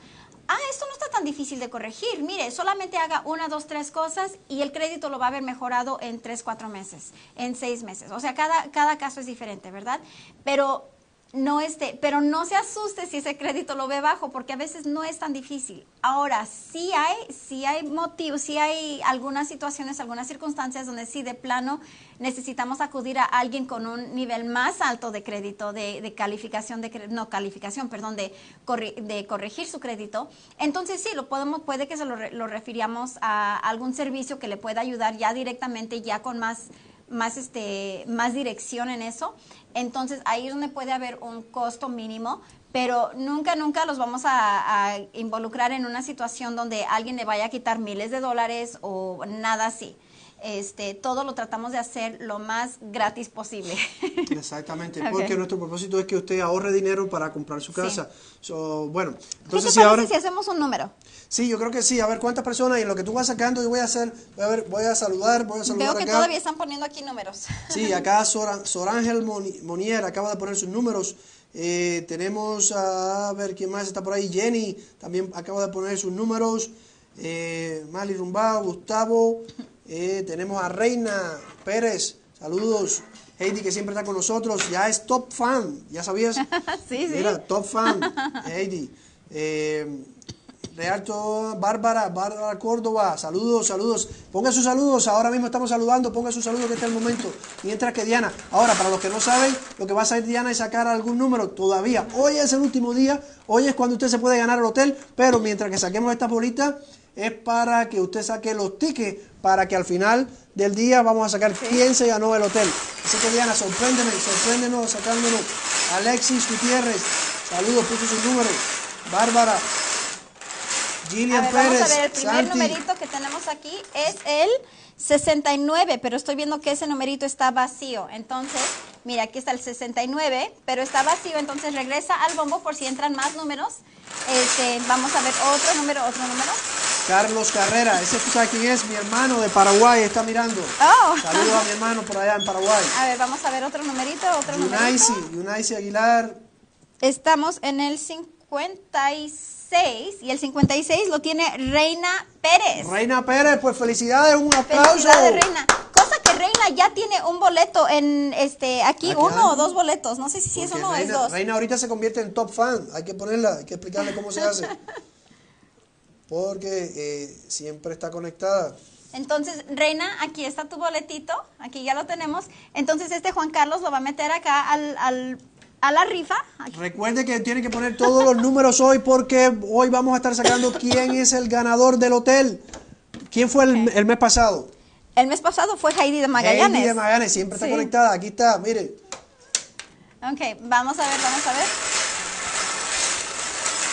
ah, esto no está tan difícil de corregir. Mire, solamente haga una, dos, tres cosas y el crédito lo va a haber mejorado en tres, cuatro meses, en seis meses. O sea, cada, cada caso es diferente, ¿verdad? Pero no este, pero no se asuste si ese crédito lo ve bajo, porque a veces no es tan difícil. Ahora, sí hay, sí hay motivos, sí hay algunas situaciones, algunas circunstancias donde sí de plano necesitamos acudir a alguien con un nivel más alto de crédito, de, de calificación, de no calificación, perdón, de, corri- de corregir su crédito. Entonces sí, lo podemos, puede que se lo, lo refiriamos a algún servicio que le pueda ayudar ya directamente, ya con más más este más dirección en eso. Entonces ahí es donde puede haber un costo mínimo pero nunca nunca los vamos a, involucrar en una situación donde alguien le vaya a quitar miles de dólares o nada así este todo lo tratamos de hacer lo más gratis posible Exactamente, porque nuestro propósito es que usted ahorre dinero para comprar su Sí. casa. So, bueno, ¿Qué te entonces sí, ahora... si hacemos un número Sí, yo creo que sí. A ver cuántas personas y en lo que tú vas sacando yo voy a hacer, voy a ver, voy a saludar, voy a saludar veo que acá. todavía están poniendo aquí números Sí, acá Sor, Sor Ángel Moni- Monier acaba de poner sus números. Eh, tenemos a, ver quién más está por ahí. Jenny también acaba de poner sus números. Eh, Mali Rumbao, Gustavo. Eh, tenemos a Reina Pérez. Saludos. Heidi que siempre está con nosotros. Ya es top fan. ¿Ya sabías? Sí, sí. Mira, top fan. Heidi. Eh, Realto Bárbara, Bárbara Córdoba, saludos, saludos. Ponga sus saludos, ahora mismo estamos saludando, ponga sus saludos que está el momento. Mientras que Diana, ahora para los que no saben, lo que va a hacer Diana es sacar algún número todavía. Hoy es el último día, hoy es cuando usted se puede ganar el hotel, pero mientras que saquemos estas bolitas es para que usted saque los tickets, para que al final del día vamos a sacar quién se ganó el hotel. Así que Diana, sorpréndeme, sorpréndenos sacándonos. Alexis Gutiérrez, saludos, puso sus números. Bárbara, A Gillian ver, vamos Pérez, a ver, el primer Santi. numerito que tenemos aquí es el 69, pero estoy viendo que ese numerito está vacío. Entonces, mira, aquí está el 69, pero está vacío, entonces regresa al bombo por si entran más números. Este, vamos a ver otro número, otro número. Carlos Carrera, ese tú sabes quién es, mi hermano de Paraguay, está mirando. Oh. Saludos a mi hermano por allá en Paraguay. A ver, vamos a ver otro numerito, otro Yunaisi, numerito. Yunaisi Aguilar, Estamos en el 56 y el 56 lo tiene Reina Pérez. Reina Pérez, pues felicidades, un aplauso. Felicidades, Reina. Cosa que Reina ya tiene un boleto en este aquí, Aquí uno hay. o dos boletos. No sé si es Porque uno o es dos. Reina ahorita se convierte en top fan, hay que ponerla, hay que explicarle cómo se hace. Porque eh, siempre está conectada. Entonces, Reina, aquí está tu boletito, aquí ya lo tenemos. Entonces, este Juan Carlos lo va a meter acá al, al- a la rifa. Aquí. Recuerde que tiene que poner todos los números hoy porque hoy vamos a estar sacando quién es el ganador del hotel. ¿Quién fue el, el mes pasado? El mes pasado fue Heidi de Magallanes. Heidi de Magallanes, siempre está Sí. conectada. Aquí está, mire. Ok, vamos a ver, vamos a ver.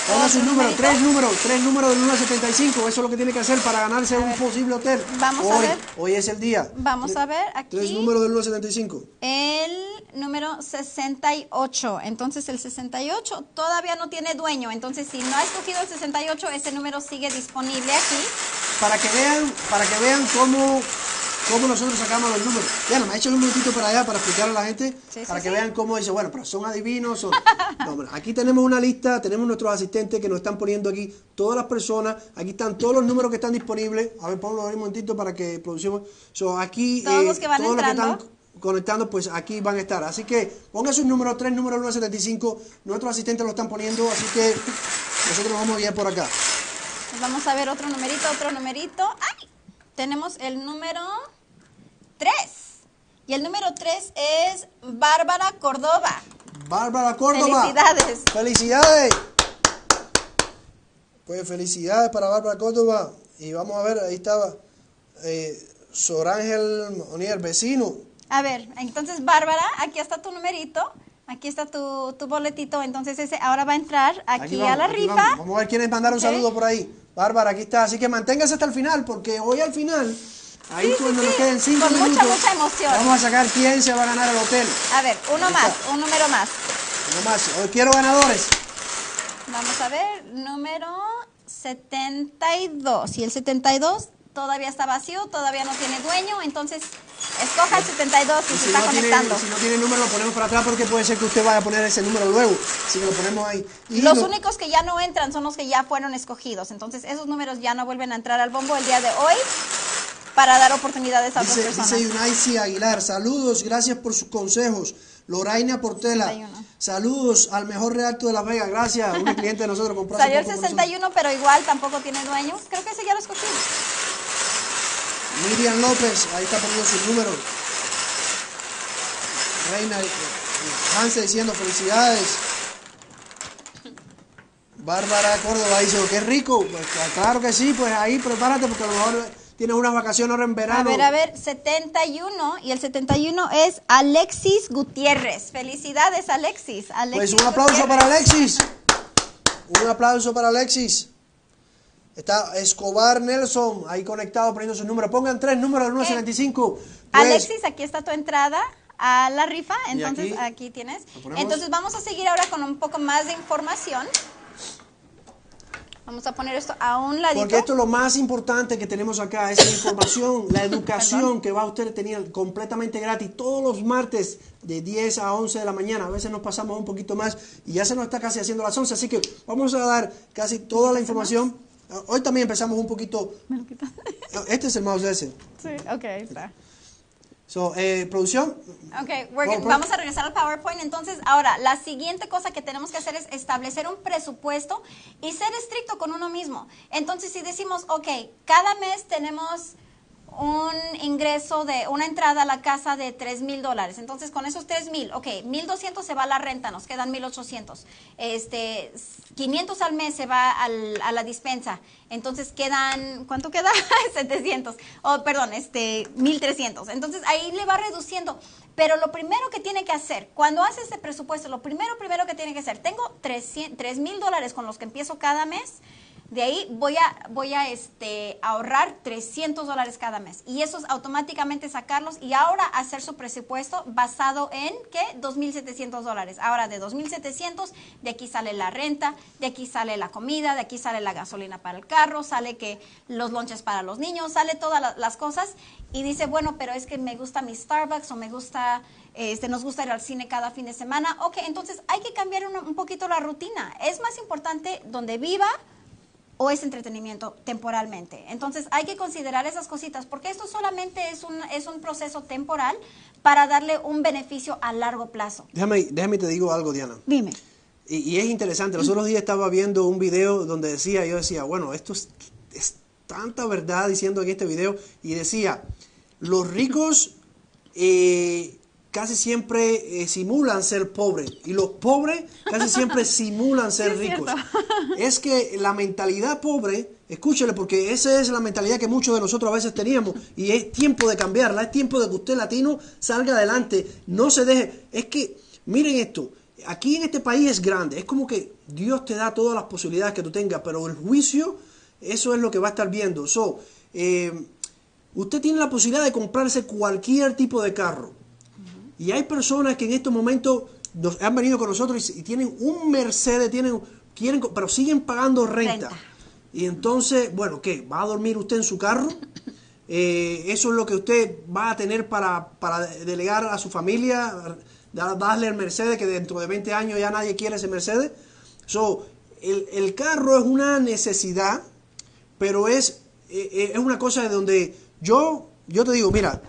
Otro números, numerito. tres números, tres números del 1 al 75. Eso es lo que tiene que hacer para ganarse un posible hotel. Vamos a hoy, ver. Hoy es el día. Vamos a ver aquí. Tres números del 1 al 75. El número 68. Entonces el 68 todavía no tiene dueño. Entonces si no ha escogido el 68, ese número sigue disponible aquí. para que vean, para que vean cómo, cómo nosotros sacamos los números. Diana, me ha hecho un minutito para allá para explicar a la gente, Sí, sí, para que sí. vean cómo dice, bueno, pero son adivinos. Son... No, aquí tenemos una lista, tenemos nuestros asistentes que nos están poniendo aquí todas las personas. Aquí están todos los números que están disponibles. A ver, ponlo ahí un momentito para que producimos. So, aquí, eh, Todos los que van todos los entrando. están conectando, pues aquí van a estar. Así que pongan sus números 3, número 175. Nuestros asistentes lo están poniendo, así que nosotros vamos a guiar por acá. Pues Vamos a ver otro numerito, otro numerito. ¡Ay! Tenemos el número 3. Y el número 3 es Bárbara Córdoba. Bárbara Córdoba. Felicidades. Felicidades. Pues felicidades para Bárbara Córdoba. Y vamos a ver, ahí estaba eh, Sorángel Onier, vecino. A ver, entonces Bárbara, aquí está tu numerito. Aquí está tu, tu boletito. Entonces ese ahora va a entrar aquí, vamos, a la aquí rifa. Vamos. Vamos a ver quiénes mandaron Ok. saludos por ahí. Bárbara, aquí está. Así que manténgase hasta el final, porque hoy al final, ahí Sí, sí, cuando nos sí. queden cinco Con mucha, minutos, mucha emoción. vamos a sacar quién se va a ganar el hotel. A ver, uno Ahí más, está. un número más. No más. Hoy quiero ganadores. Vamos a ver, número 72. Y el 72 todavía está vacío, todavía no tiene dueño, entonces escoja el 72 si Y se si, está no tiene, conectando. si no tiene número, lo ponemos para atrás porque puede ser que usted vaya a poner ese número luego. Así que lo ponemos ahí. Y Los no- únicos que ya no entran son los que ya fueron escogidos. Entonces, esos números ya no vuelven a entrar al bombo el día de hoy para dar oportunidades a otras Dice, personas. dice Yunaisi Aguilar, saludos, gracias por sus consejos. Loraina Portela, 61. saludos al mejor redacto de Las Vegas, gracias. Una cliente de nosotros compró Salió el poco con nosotros. 61, pero igual tampoco tiene dueño. Creo que ese ya lo escogí. Miriam López, ahí está poniendo sus números. Reina eh, Hanse diciendo felicidades. Bárbara Córdoba dice, qué rico. Pues, claro que sí, pues ahí prepárate porque a lo mejor tienes unas vacaciones ahora en A verano. ver, a ver, 71. Y el 71 es Alexis Gutiérrez. Felicidades, Alexis. Pues un aplauso Gutiérrez. para Alexis. Un aplauso para Alexis. Está Escobar Nelson ahí conectado poniendo su número. Pongan tres números del 175. Pues, Alexis, aquí está tu entrada a la rifa. Entonces, aquí aquí, tienes. Entonces, vamos a seguir ahora con un poco más de información. Vamos a poner esto a un ladito. Porque esto es lo más importante que tenemos acá, es la información, la educación que va a usted tener completamente gratis todos los martes de 10 a 11 de la mañana. A veces nos pasamos un poquito más y ya se nos está casi haciendo las 11, así que vamos a dar casi toda la información. Hoy también empezamos un poquito... Este es el mouse ese. Sí, ok, ahí está. So, eh, producción. Ok, vamos a regresar al PowerPoint. Entonces, ahora, la siguiente cosa que tenemos que hacer es establecer un presupuesto y ser estricto con uno mismo. Entonces, si decimos, ok, cada mes tenemos un ingreso de una entrada a la casa de 3 mil dólares. Entonces, con esos 3 mil, ok, 1.200 se va a la renta, nos quedan 1.800. Este, 500 al mes se va al- a la dispensa. Entonces, quedan, ¿cuánto queda? 700. Oh, perdón, este, 1.300. Entonces, ahí le va reduciendo. Pero lo primero que tiene que hacer, cuando hace ese presupuesto, lo primero, primero que tiene que hacer, tengo 3 mil dólares con los que empiezo cada mes. De ahí voy a, voy a este, ahorrar 300 dólares cada mes. Y eso es automáticamente sacarlos y ahora hacer su presupuesto basado en, ¿qué? 2.700 dólares. Ahora de 2.700, de aquí sale la renta, de aquí sale la comida, de aquí sale la gasolina para el carro, sale que los lonches para los niños, sale todas la- las cosas. Y dice, bueno, pero es que me gusta mi Starbucks o me gusta, este, nos gusta ir al cine cada fin de semana. Ok, entonces hay que cambiar un poquito la rutina. Es más importante donde viva o es entretenimiento temporalmente. Entonces hay que considerar esas cositas porque esto solamente es un, es un proceso temporal para darle un beneficio a largo plazo. Déjame, déjame te digo algo, Diana. Dime. Y, y es interesante, los otros días estaba viendo un video donde decía, yo decía, bueno, esto es, es tanta verdad diciendo en este video, y decía, los ricos eh, casi siempre eh, simulan ser pobres, y los pobres casi siempre simulan ser Sí, ricos. Es que la mentalidad pobre, escúchele, porque esa es la mentalidad que muchos de nosotros a veces teníamos, y es tiempo de cambiarla, es tiempo de que usted latino salga adelante, no se deje, es que, miren esto, aquí en este país es grande, es como que Dios te da todas las posibilidades que tú tengas, pero el juicio, eso es lo que va a estar viendo. So, eh, usted tiene la posibilidad de comprarse cualquier tipo de carro. Y hay personas que en estos momentos nos- han venido con nosotros y, y tienen un Mercedes, tienen, quieren, pero siguen pagando renta. Renta. Y entonces, bueno, ¿qué? ¿Va a dormir usted en su carro? Eh, ¿Eso es lo que usted va a tener para, para delegar a su familia? da- darle el Mercedes, que dentro de 20 años ya nadie quiere ese Mercedes. So, el, el carro es una necesidad, pero es, eh, eh, es una cosa de donde yo, yo te digo, mira,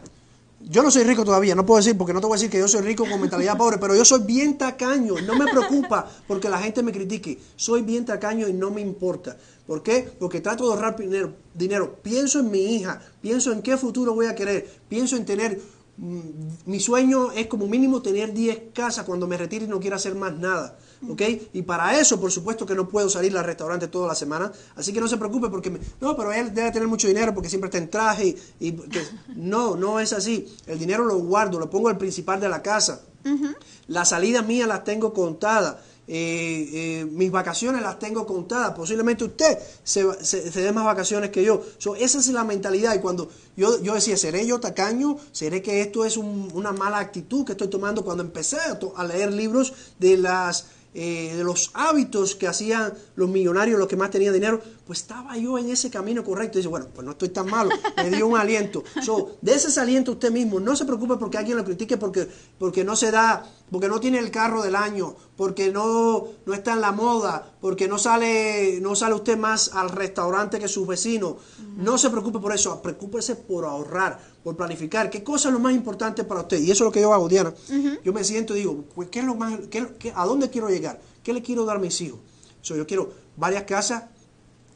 yo no soy rico todavía, no puedo decir, porque no te voy a decir que yo soy rico con mentalidad pobre, pero yo soy bien tacaño no me preocupa porque la gente me critique. Soy bien tacaño y no me importa. ¿Por qué? Porque trato de ahorrar dinero. dinero. Pienso en mi hija, pienso en qué futuro voy a querer, pienso en tener... mm, mi sueño es como mínimo tener 10 casas cuando me retire y no quiera hacer más nada. ¿Ok? Y para eso, por supuesto que no puedo salir al restaurante toda la semana. Así que no se preocupe porque... me- no, pero él debe tener mucho dinero porque siempre está en traje. Y, y que- no, no es así. El dinero lo guardo, lo pongo al principal de la casa. Las salidas mías las tengo contadas. Eh, eh, mis vacaciones las tengo contadas. Posiblemente usted se, se, se dé más vacaciones que yo. So, esa es la mentalidad. Y cuando yo, yo decía, ¿seré yo tacaño? ¿Seré que esto es un- una mala actitud que estoy tomando? Cuando empecé a leer libros de las eh, de los hábitos que hacían los millonarios, los que más tenían dinero, pues estaba yo en ese camino correcto. Y dice, bueno, pues no estoy tan malo, me dio un aliento. So, de ese aliento usted mismo, no se preocupe porque alguien lo critique porque, porque no se da, porque no tiene el carro del año, porque no, no está en la moda, porque no sale, no sale usted más al restaurante que sus vecinos. No se preocupe por eso, preocúpese por ahorrar, por planificar. ¿Qué cosa es lo más importante para usted? Y eso es lo que yo hago, Diana. Yo me siento y digo, pues, ¿qué es lo más, qué- qué- ¿a dónde quiero llegar? ¿Qué le quiero dar a mis hijos? So, yo quiero varias casas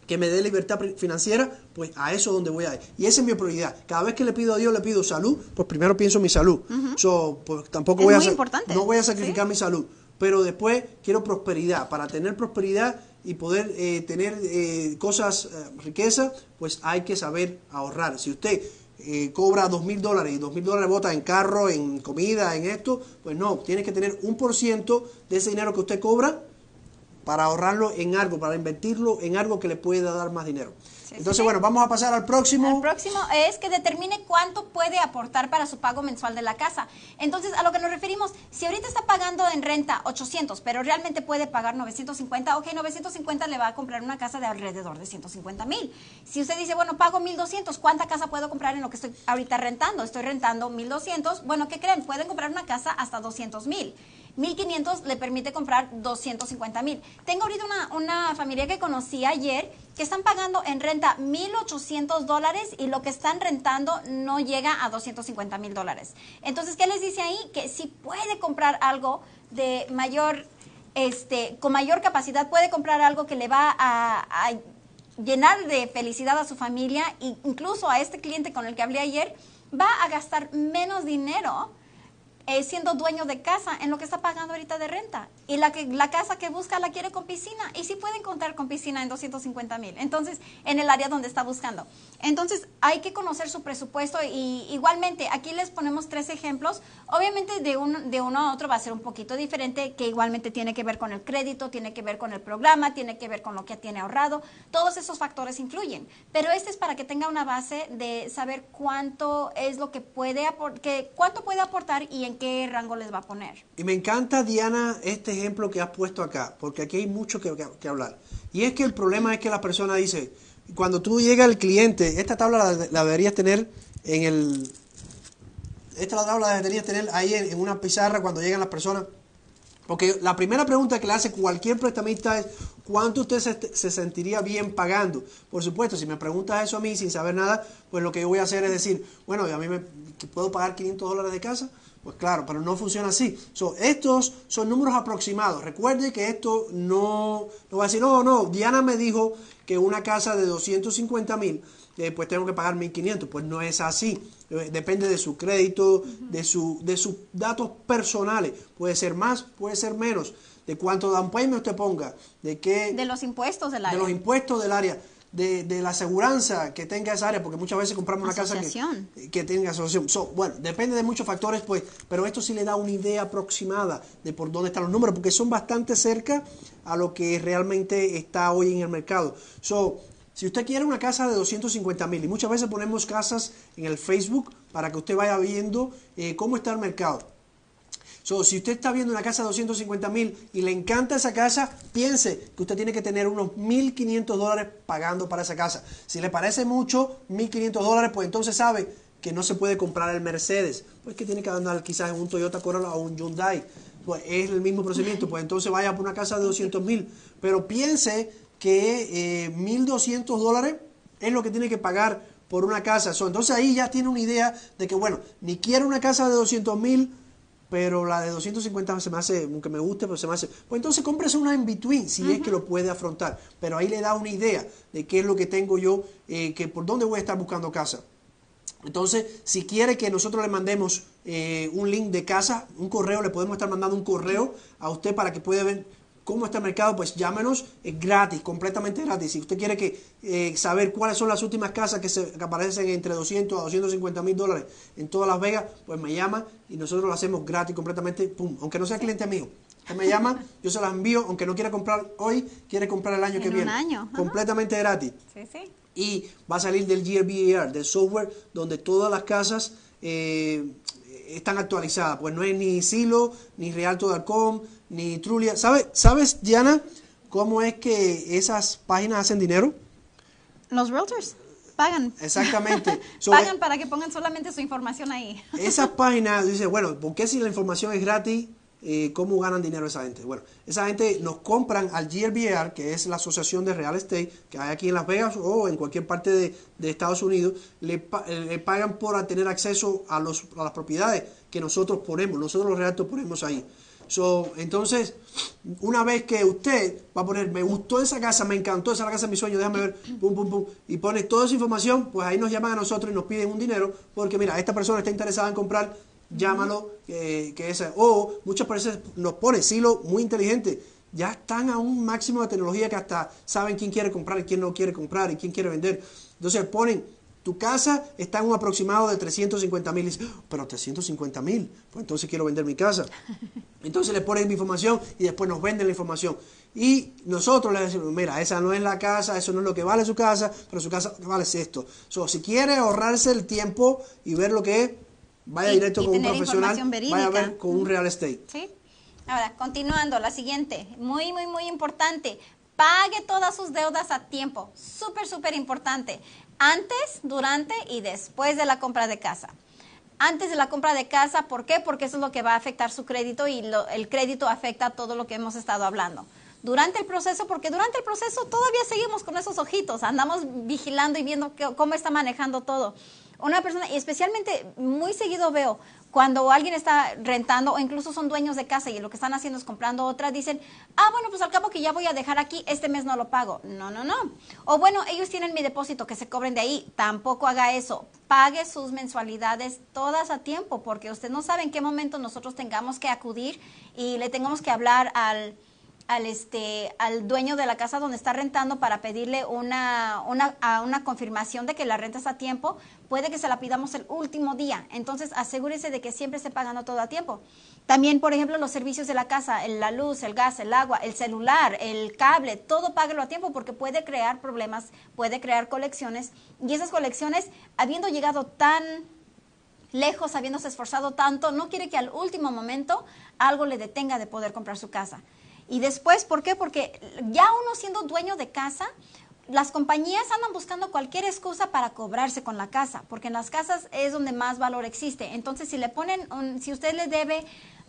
que me dé libertad financiera, pues a eso es donde voy a ir. Y esa es mi prioridad. Cada vez que le pido a Dios, le pido salud, pues primero pienso en mi salud. So, pues tampoco Es voy a muy importante, no voy a sacrificar mi salud, pero después quiero prosperidad. Para tener prosperidad y poder eh, tener eh, cosas, eh, riqueza, pues hay que saber ahorrar. Si usted eh, cobra dos mil dólares y dos mil dólares bota en carro, en comida, en esto, pues no, tiene que tener un por ciento de ese dinero que usted cobra para ahorrarlo en algo, para invertirlo en algo que le pueda dar más dinero. Entonces, bueno, vamos a pasar al próximo. El próximo es que determine cuánto puede aportar para su pago mensual de la casa. Entonces, a lo que nos referimos, si ahorita está pagando en renta 800, pero realmente puede pagar 950, ok, 950 le va a comprar una casa de alrededor de 150 mil. Si usted dice, bueno, pago 1200, ¿cuánta casa puedo comprar en lo que estoy ahorita rentando? Estoy rentando 1200, bueno, ¿qué creen? Pueden comprar una casa hasta 200 mil. 1500 le permite comprar 250 mil. Tengo ahorita una, una familia que conocí ayer que están pagando en renta 1.800 dólares y lo que están rentando no llega a 250 mil dólares. Entonces, ¿qué les dice ahí? Que si puede comprar algo de mayor, este, con mayor capacidad, puede comprar algo que le va a, a llenar de felicidad a su familia e incluso a este cliente con el que hablé ayer, va a gastar menos dinero eh, siendo dueño de casa en lo que está pagando ahorita de renta. Y la, que, la casa que busca la quiere con piscina. Y sí pueden contar con piscina en 250 mil. Entonces, en el área donde está buscando. Entonces, hay que conocer su presupuesto. Y igualmente, aquí les ponemos tres ejemplos. Obviamente, de, un, de uno a otro va a ser un poquito diferente, que igualmente tiene que ver con el crédito, tiene que ver con el programa, tiene que ver con lo que tiene ahorrado. Todos esos factores influyen. Pero este es para que tenga una base de saber cuánto es lo que puede que, cuánto puede aportar y en qué rango les va a poner. Y me encanta, Diana, este ejemplo que has puesto acá, porque aquí hay mucho que, hablar. Y es que el problema es que la persona dice, cuando tú llegas al cliente, esta tabla la, deberías tener en el... Esta tabla la deberías tener ahí en, una pizarra cuando llegan las personas. Porque la primera pregunta que le hace cualquier prestamista es ¿cuánto usted se, se sentiría bien pagando? Por supuesto, si me preguntas eso a mí sin saber nada, pues lo que yo voy a hacer es decir, bueno, a mí me puedo pagar 500 dólares de casa, pues claro, pero no funciona así. So, estos son números aproximados. Recuerde que esto no, no va a decir, no, no, Diana me dijo que una casa de 250 mil, eh, pues tengo que pagar 1.500. Pues no es así. Eh, Depende de su crédito, de, su, de sus datos personales. Puede ser más, puede ser menos. De cuánto down payment usted ponga, de qué De los impuestos del de área. los impuestos del área, de, de la aseguranza que tenga esa área, porque muchas veces compramos una casa que, que tenga asociación. So, bueno, depende de muchos factores, pues, pero esto sí le da una idea aproximada de por dónde están los números, porque son bastante cerca a lo que realmente está hoy en el mercado. So, si usted quiere una casa de 250 mil, y muchas veces ponemos casas en el Facebook para que usted vaya viendo eh, cómo está el mercado. So, si usted está viendo una casa de 250 mil y le encanta esa casa, piense que usted tiene que tener unos 1.500 dólares pagando para esa casa. Si le parece mucho, 1.500 dólares, pues entonces sabe que no se puede comprar el Mercedes, pues que tiene que andar quizás en un Toyota Corolla o un Hyundai. Pues es el mismo procedimiento, pues entonces vaya por una casa de 200 mil. Pero piense que eh, 1.200 dólares es lo que tiene que pagar por una casa. So, entonces ahí ya tiene una idea de que, bueno, ni quiero una casa de 200 mil pero la de 250 se me hace, aunque me guste, pero se me hace. Pues entonces cómprese una in between si es que lo puede afrontar. Pero ahí le da una idea de qué es lo que tengo yo, eh, que por dónde voy a estar buscando casa. Entonces, si quiere que nosotros le mandemos eh, un link de casa, un correo, le podemos estar mandando un correo a usted para que pueda ver cómo está el mercado, pues llámenos, es gratis, completamente gratis. Si usted quiere que eh, saber cuáles son las últimas casas que, se, que aparecen entre 200 a 250 mil dólares en todas Las Vegas, pues me llama y nosotros lo hacemos gratis, completamente, pum, aunque no sea cliente mío. Usted me llama, yo se las envío, aunque no quiera comprar hoy, quiere comprar el año que En un viene. año. Completamente gratis Sí, sí. y va a salir del GRBAR, del software donde todas las casas eh, están actualizadas. Pues no es ni Silo, ni Realto.com, ni Trulia. ¿Sabe, ¿Sabes, Diana, cómo es que esas páginas hacen dinero? Los realtors pagan. Exactamente. So, pagan para que pongan solamente su información ahí. esas páginas, dice, bueno, ¿por qué si la información es gratis, eh, cómo ganan dinero esa gente? Bueno, esa gente nos compran al GRBR, que es la Asociación de Real Estate, que hay aquí en Las Vegas o en cualquier parte de, de Estados Unidos, le, eh, le pagan por tener acceso a, los, a las propiedades que nosotros ponemos, nosotros los realtors ponemos ahí. So, entonces, una vez que usted va a poner, me gustó esa casa, me encantó esa casa de mi sueño, déjame ver, pum, pum, pum, y pone toda esa información, pues ahí nos llaman a nosotros y nos piden un dinero, porque mira, esta persona está interesada en comprar, llámalo, eh, que esa, o muchas veces nos pone, Silo, muy inteligente, ya están a un máximo de tecnología que hasta saben quién quiere comprar y quién no quiere comprar y quién quiere vender. Entonces ponen, tu casa está en un aproximado de 350 mil. Pero 350 mil, pues entonces quiero vender mi casa. Entonces le ponen mi información y después nos venden la información. Y nosotros le decimos, mira, esa no es la casa, eso no es lo que vale su casa, pero su casa vale es esto. So, si quiere ahorrarse el tiempo y ver lo que es, vaya Y- directo y con un profesional, vaya a ver con un real estate. ¿Sí? Ahora, continuando, la siguiente, muy, muy, muy importante. Pague todas sus deudas a tiempo. Súper, súper importante. Antes, durante y después de la compra de casa. Antes de la compra de casa, ¿por qué? Porque eso es lo que va a afectar su crédito y lo- el crédito afecta todo lo que hemos estado hablando. Durante el proceso, porque durante el proceso todavía seguimos con esos ojitos, andamos vigilando y viendo cómo está manejando todo. Una persona, y especialmente muy seguido veo, cuando alguien está rentando o incluso son dueños de casa y lo que están haciendo es comprando otra, dicen, ah, bueno, pues al cabo que ya voy a dejar aquí, este mes no lo pago. No, no, no. O bueno, ellos tienen mi depósito, que se cobren de ahí. Tampoco haga eso. Pague sus mensualidades todas a tiempo, porque usted no sabe en qué momento nosotros tengamos que acudir y le tengamos que hablar al al este al dueño de la casa donde está rentando para pedirle una, una, a una confirmación de que la renta está a tiempo, puede que se la pidamos el último día. Entonces asegúrese de que siempre esté pagando todo a tiempo. También, por ejemplo, los servicios de la casa, el- la luz, el gas, el agua, el celular, el cable, todo páguelo a tiempo porque puede crear problemas, puede crear colecciones y esas colecciones, habiendo llegado tan lejos, habiéndose esforzado tanto, no quiere que al último momento algo le detenga de poder comprar su casa. Y después, ¿por qué? Porque ya uno siendo dueño de casa, las compañías andan buscando cualquier excusa para cobrarse con la casa, porque en las casas es donde más valor existe. Entonces, si le ponen, un- si usted le debe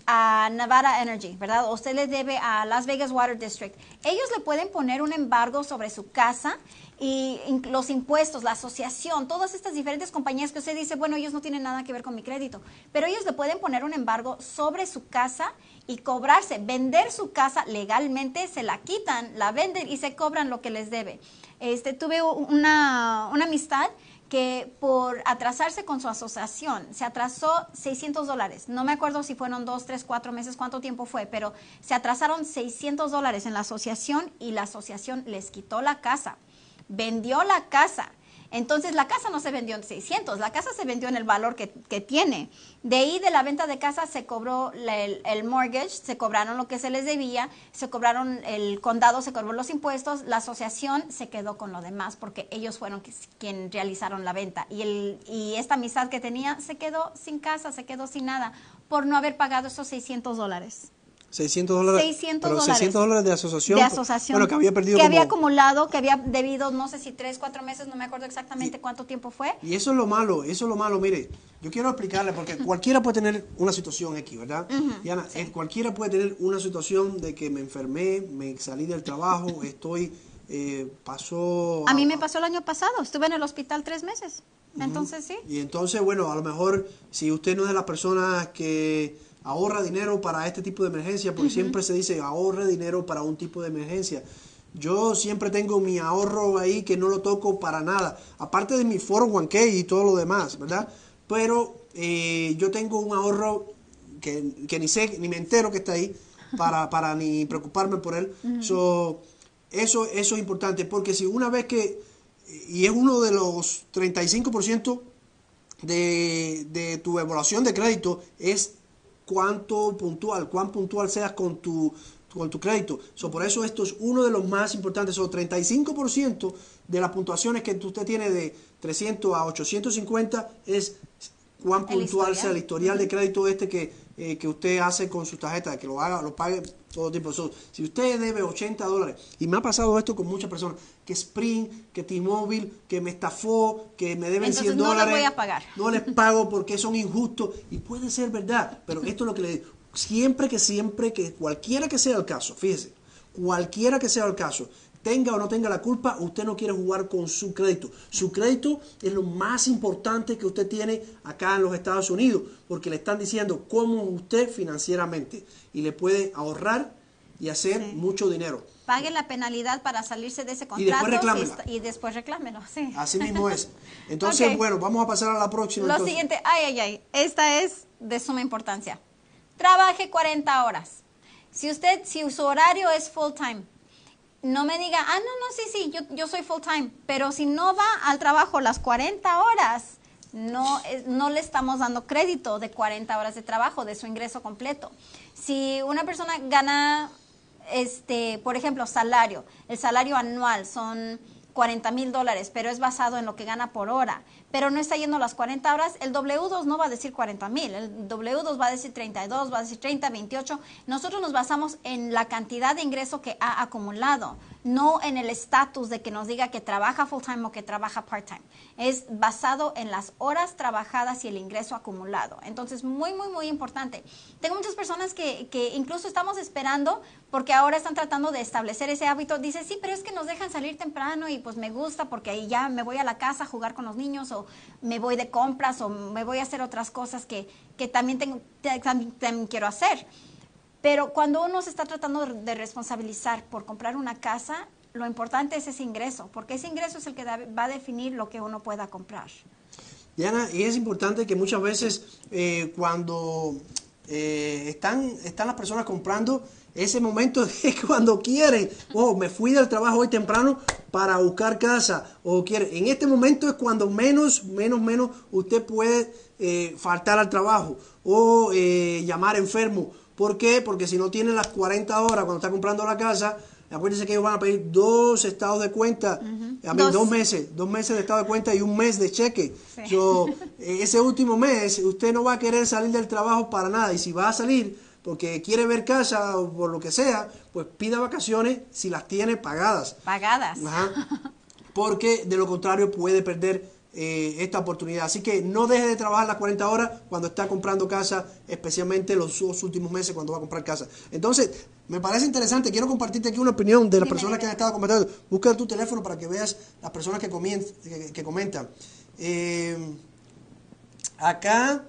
a Nevada Energy, ¿verdad? O usted le debe a Las Vegas Water District, ellos le pueden poner un embargo sobre su casa y los impuestos, la asociación, todas estas diferentes compañías que usted dice, bueno, ellos no tienen nada que ver con mi crédito, pero ellos le pueden poner un embargo sobre su casa y cobrarse, vender su casa legalmente, se la quitan, la venden y se cobran lo que les debe. Este, tuve una, una amistad que por atrasarse con su asociación, se atrasó 600 dólares. No me acuerdo si fueron dos, tres, cuatro meses, cuánto tiempo fue, pero se atrasaron 600 dólares en la asociación y la asociación les quitó la casa, vendió la casa Entonces la casa no se vendió en 600, la casa se vendió en el valor que, que tiene. De ahí de la venta de casa se cobró el, el mortgage, se cobraron lo que se les debía, se cobraron el condado, se cobró los impuestos, la asociación se quedó con lo demás porque ellos fueron quien realizaron la venta. Y, el, y esta amistad que tenía se quedó sin casa, se quedó sin nada por no haber pagado esos 600 dólares. 600 dólares. 600 pero dólares. 600 dólares de asociación. De asociación. Bueno, que había perdido Que había acumulado, que había debido, no sé si tres, cuatro meses, no me acuerdo exactamente cuánto tiempo fue. Y eso es lo malo, eso es lo malo. Mire, yo quiero explicarle, porque cualquiera puede tener una situación X, ¿verdad? Diana, eh, cualquiera puede tener una situación de que me enfermé, me salí del trabajo, estoy, eh, pasó... A mí me pasó el año pasado, estuve en el hospital tres meses. Entonces sí. Y entonces, bueno, a lo mejor si usted no es de las personas que ahorra dinero para este tipo de emergencia, porque siempre se dice ahorre dinero para un tipo de emergencia. Yo siempre tengo mi ahorro ahí que no lo toco para nada, aparte de mi 401k y todo lo demás, ¿verdad? Pero eh, yo tengo un ahorro que, que ni sé, ni me entero que está ahí, para, para ni preocuparme por él. So, eso, eso es importante, porque si una vez que, y es uno de los 35% de, de tu evaluación de crédito, es cuánto puntual, cuán puntual seas con tu, con tu crédito. So, por eso esto es uno de los más importantes. So, 35% de las puntuaciones que usted tiene de 300 a 850 es cuán puntual historial. sea el historial de crédito este que, eh, que usted hace con su tarjeta, que lo haga, lo pague todo tiempo. So, si usted debe 80 dólares, y me ha pasado esto con muchas personas, que Sprint, que T-Mobile, que me estafó, que me deben Entonces, 100 no les dólares. voy a pagar. No les pago porque son injustos, y puede ser verdad, pero esto es lo que le digo. Siempre que, siempre que, cualquiera que sea el caso, fíjese, cualquiera que sea el caso, tenga o no tenga la culpa, usted no quiere jugar con su crédito. Su crédito es lo más importante que usted tiene acá en los Estados Unidos, porque le están diciendo cómo usted financieramente y le puede ahorrar y hacer mucho dinero. Pague la penalidad para salirse de ese Y después contrato si reclámela. está- y después reclámelo. Sí. Así mismo es. Entonces, bueno, vamos a pasar a la próxima. Lo entonces. siguiente, ay, ay, ay, esta es de suma importancia. Trabaje 40 horas. Si usted, si su horario es full time, no me diga, ah, no, no, sí, sí, yo, yo soy full time, pero si no va al trabajo las 40 horas, no, es- no le estamos dando crédito de 40 horas de trabajo, de su ingreso completo. Si una persona gana, este, por ejemplo, salario, el salario anual son 40 mil dólares, pero es basado en lo que gana por hora, pero no está yendo las 40 horas, el W2 no va a decir 40 mil, el W2 va a decir 32, va a decir 30, 28. Nosotros nos basamos en la cantidad de ingreso que ha acumulado, no en el estatus de que nos diga que trabaja full time o que trabaja part time. Es basado en las horas trabajadas y el ingreso acumulado. Entonces, muy, muy, muy importante. Tengo muchas personas que, que incluso estamos esperando porque ahora están tratando de establecer ese hábito. Dice, sí, pero es que nos dejan salir temprano y pues me gusta porque ahí ya me voy a la casa a jugar con los niños o me voy de compras o me voy a hacer otras cosas que, que también, tengo, te- también, también quiero hacer. Pero cuando uno se está tratando de- responsabilizar por comprar una casa, lo importante es ese ingreso, porque ese ingreso es el que va a definir lo que uno pueda comprar. Diana, y es importante que muchas veces eh, cuando eh, están, están las personas comprando, ese momento es cuando quieren, oh, me fui del trabajo hoy temprano para buscar casa, o quieren, en este momento es cuando menos, menos, menos usted puede eh, faltar al trabajo o llamar enfermo. ¿Por qué? Porque si no tiene las 40 horas cuando está comprando la casa, acuérdense que ellos van a pedir dos estados de cuenta, a mí, Dos. dos meses, dos meses de estado de cuenta y un mes de cheque. Sí. So, eh, ese último mes usted no va a querer salir del trabajo para nada y si va a salir porque quiere ver casa o por lo que sea, pues pida vacaciones si las tiene pagadas. Pagadas. Ajá. Porque de lo contrario puede perder eh, esta oportunidad. Así que no deje de trabajar las 40 horas cuando está comprando casa, especialmente los dos últimos meses cuando va a comprar casa. Entonces, me parece interesante, quiero compartirte aquí una opinión de las personas que han estado comentando. Busca tu teléfono para que veas las personas que, comien- que, que comentan. Eh, acá,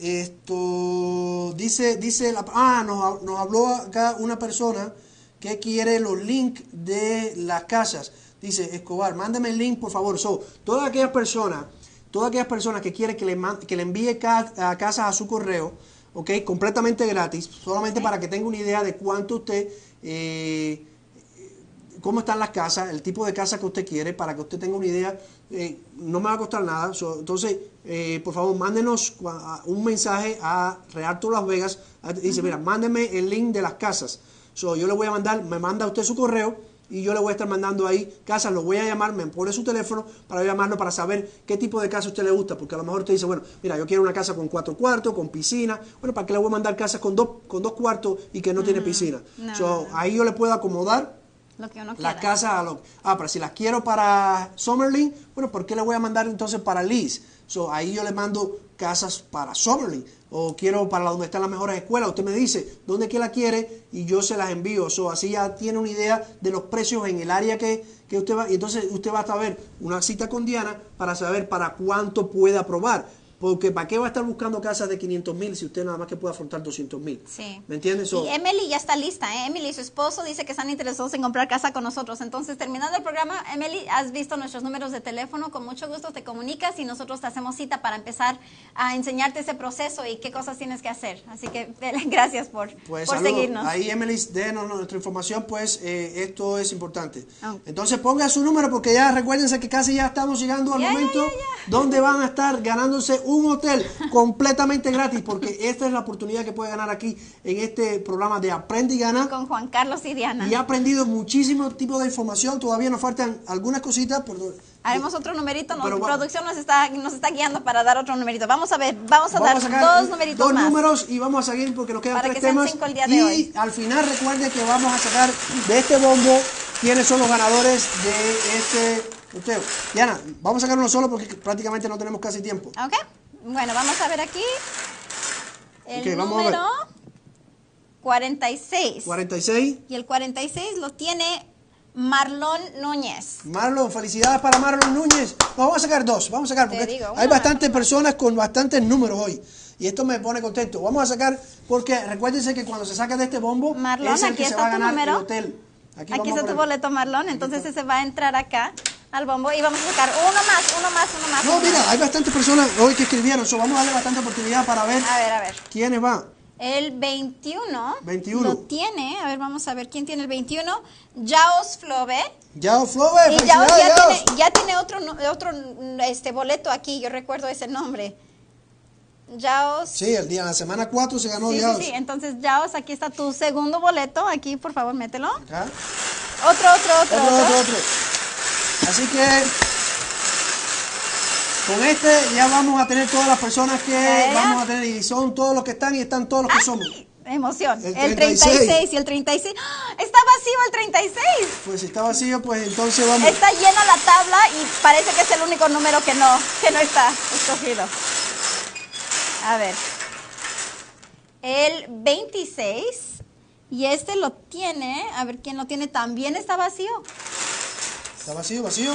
esto, dice, dice, la, ah, nos, nos habló acá una persona que quiere los links de las casas. Dice, Escobar, mándame el link, por favor. So, todas aquellas personas, todas aquellas personas que quieren que le, que le envíe ca- a casas a su correo, ok, completamente gratis, solamente para que tenga una idea de cuánto usted eh, cómo están las casas, el tipo de casa que usted quiere, para que usted tenga una idea. Eh, no me va a costar nada. So, entonces, eh, por favor, mándenos un mensaje a Realtor Las Vegas. Dice, mira, mándeme el link de las casas. So, yo le voy a mandar, me manda usted su correo y yo le voy a estar mandando ahí casas, lo voy a llamar, me pone su teléfono para llamarlo para saber qué tipo de casa a usted le gusta, porque a lo mejor usted dice, bueno, mira, yo quiero una casa con cuatro cuartos, con piscina, bueno, ¿para qué le voy a mandar casas con dos, con dos cuartos y que no tiene piscina? No, So, no. ahí yo le puedo acomodar Lo que uno las quiera. casas a lo... Ah, pero si las quiero para Summerlin, bueno, ¿por qué le voy a mandar entonces para Liz? So, ahí yo le mando casas para Summerlin. O quiero para donde están las mejores escuelas. Usted me dice dónde que la quiere y yo se las envío. So, así ya tiene una idea de los precios en el área que, que usted va. Y entonces usted va a saber una cita con Diana para saber para cuánto puede aprobar. Porque ¿para qué va a estar buscando casas de 500 mil si usted nada más que puede afrontar 200 mil? Sí. ¿Me entiendes? So, y Emily ya está lista, ¿eh? Emily y su esposo dice que están interesados en comprar casa con nosotros. Entonces, terminando el programa, Emily, has visto nuestros números de teléfono. Con mucho gusto te comunicas y nosotros te hacemos cita para empezar a enseñarte ese proceso y qué cosas tienes que hacer. Así que gracias por, Pues por seguirnos. Ahí, Emily, denos nuestra información, pues eh, esto es importante. Ah. Entonces ponga su número porque ya recuérdense que casi ya estamos llegando al ya, momento ya, ya. donde van a estar ganándose un hotel completamente gratis porque esta es la oportunidad que puede ganar aquí en este programa de Aprende y Gana. Con Juan Carlos y Diana. Y he aprendido muchísimo tipo de información, todavía nos faltan algunas cositas. Por... Haremos otro numerito. Nos, Pero producción nos está, nos está guiando para dar otro numerito. Vamos a ver, vamos a Vamos dar dos numeritos dos más. números y vamos a seguir porque nos quedan Para tres que temas. cinco el día de y hoy. al final recuerde que vamos a sacar de este bombo quiénes son los ganadores de este sorteo. Diana, vamos a sacar uno solo porque prácticamente no tenemos casi tiempo. ¿Ok? Bueno, vamos a ver aquí. El Ok, vamos a ver. número 46. 46. Y el 46 lo tiene Marlon Núñez. Marlon, felicidades para Marlon Núñez. No, vamos a sacar dos, vamos a sacar porque digo, hay bastantes personas con bastantes números hoy. Y esto me pone contento. Vamos a sacar porque recuérdense que cuando se saca de este bombo Marlon, es el aquí que se está va a tu ganar número. el hotel. Aquí, está tu boleto, Marlon. Entonces ese va a entrar acá al bombo y vamos a sacar uno más, uno más, uno más. No, uno mira, más. hay bastantes personas hoy que escribieron, so vamos a darle bastante oportunidad para ver A ver, a ver. quiénes van. El 21, 21. lo tiene, a ver, vamos a ver quién tiene el 21. Jaos Flove. Yao Flove, Y Jaos ya Yaos. tiene, ya tiene otro, otro este, boleto aquí, yo recuerdo ese nombre. Jaos. Sí, el día, la semana 4 se ganó Sí, sí, Yaos. sí. Entonces, Jaos, aquí está tu segundo boleto. Aquí, por favor, mételo. Acá. Otro, otro, otro. Otro, otro, otro. Así que con este ya vamos a tener todas las personas que vamos a tener y son todos los que están y están todos los que somos. Emoción. El El 36. 36. y el 36. ¡Ah! Está vacío el 36. Pues si está vacío, pues entonces vamos. Está llena la tabla y parece que es el único número que no, que no está escogido. A ver. El 26. Y este lo tiene. A ver quién lo tiene. También está vacío. Está vacío, vacío.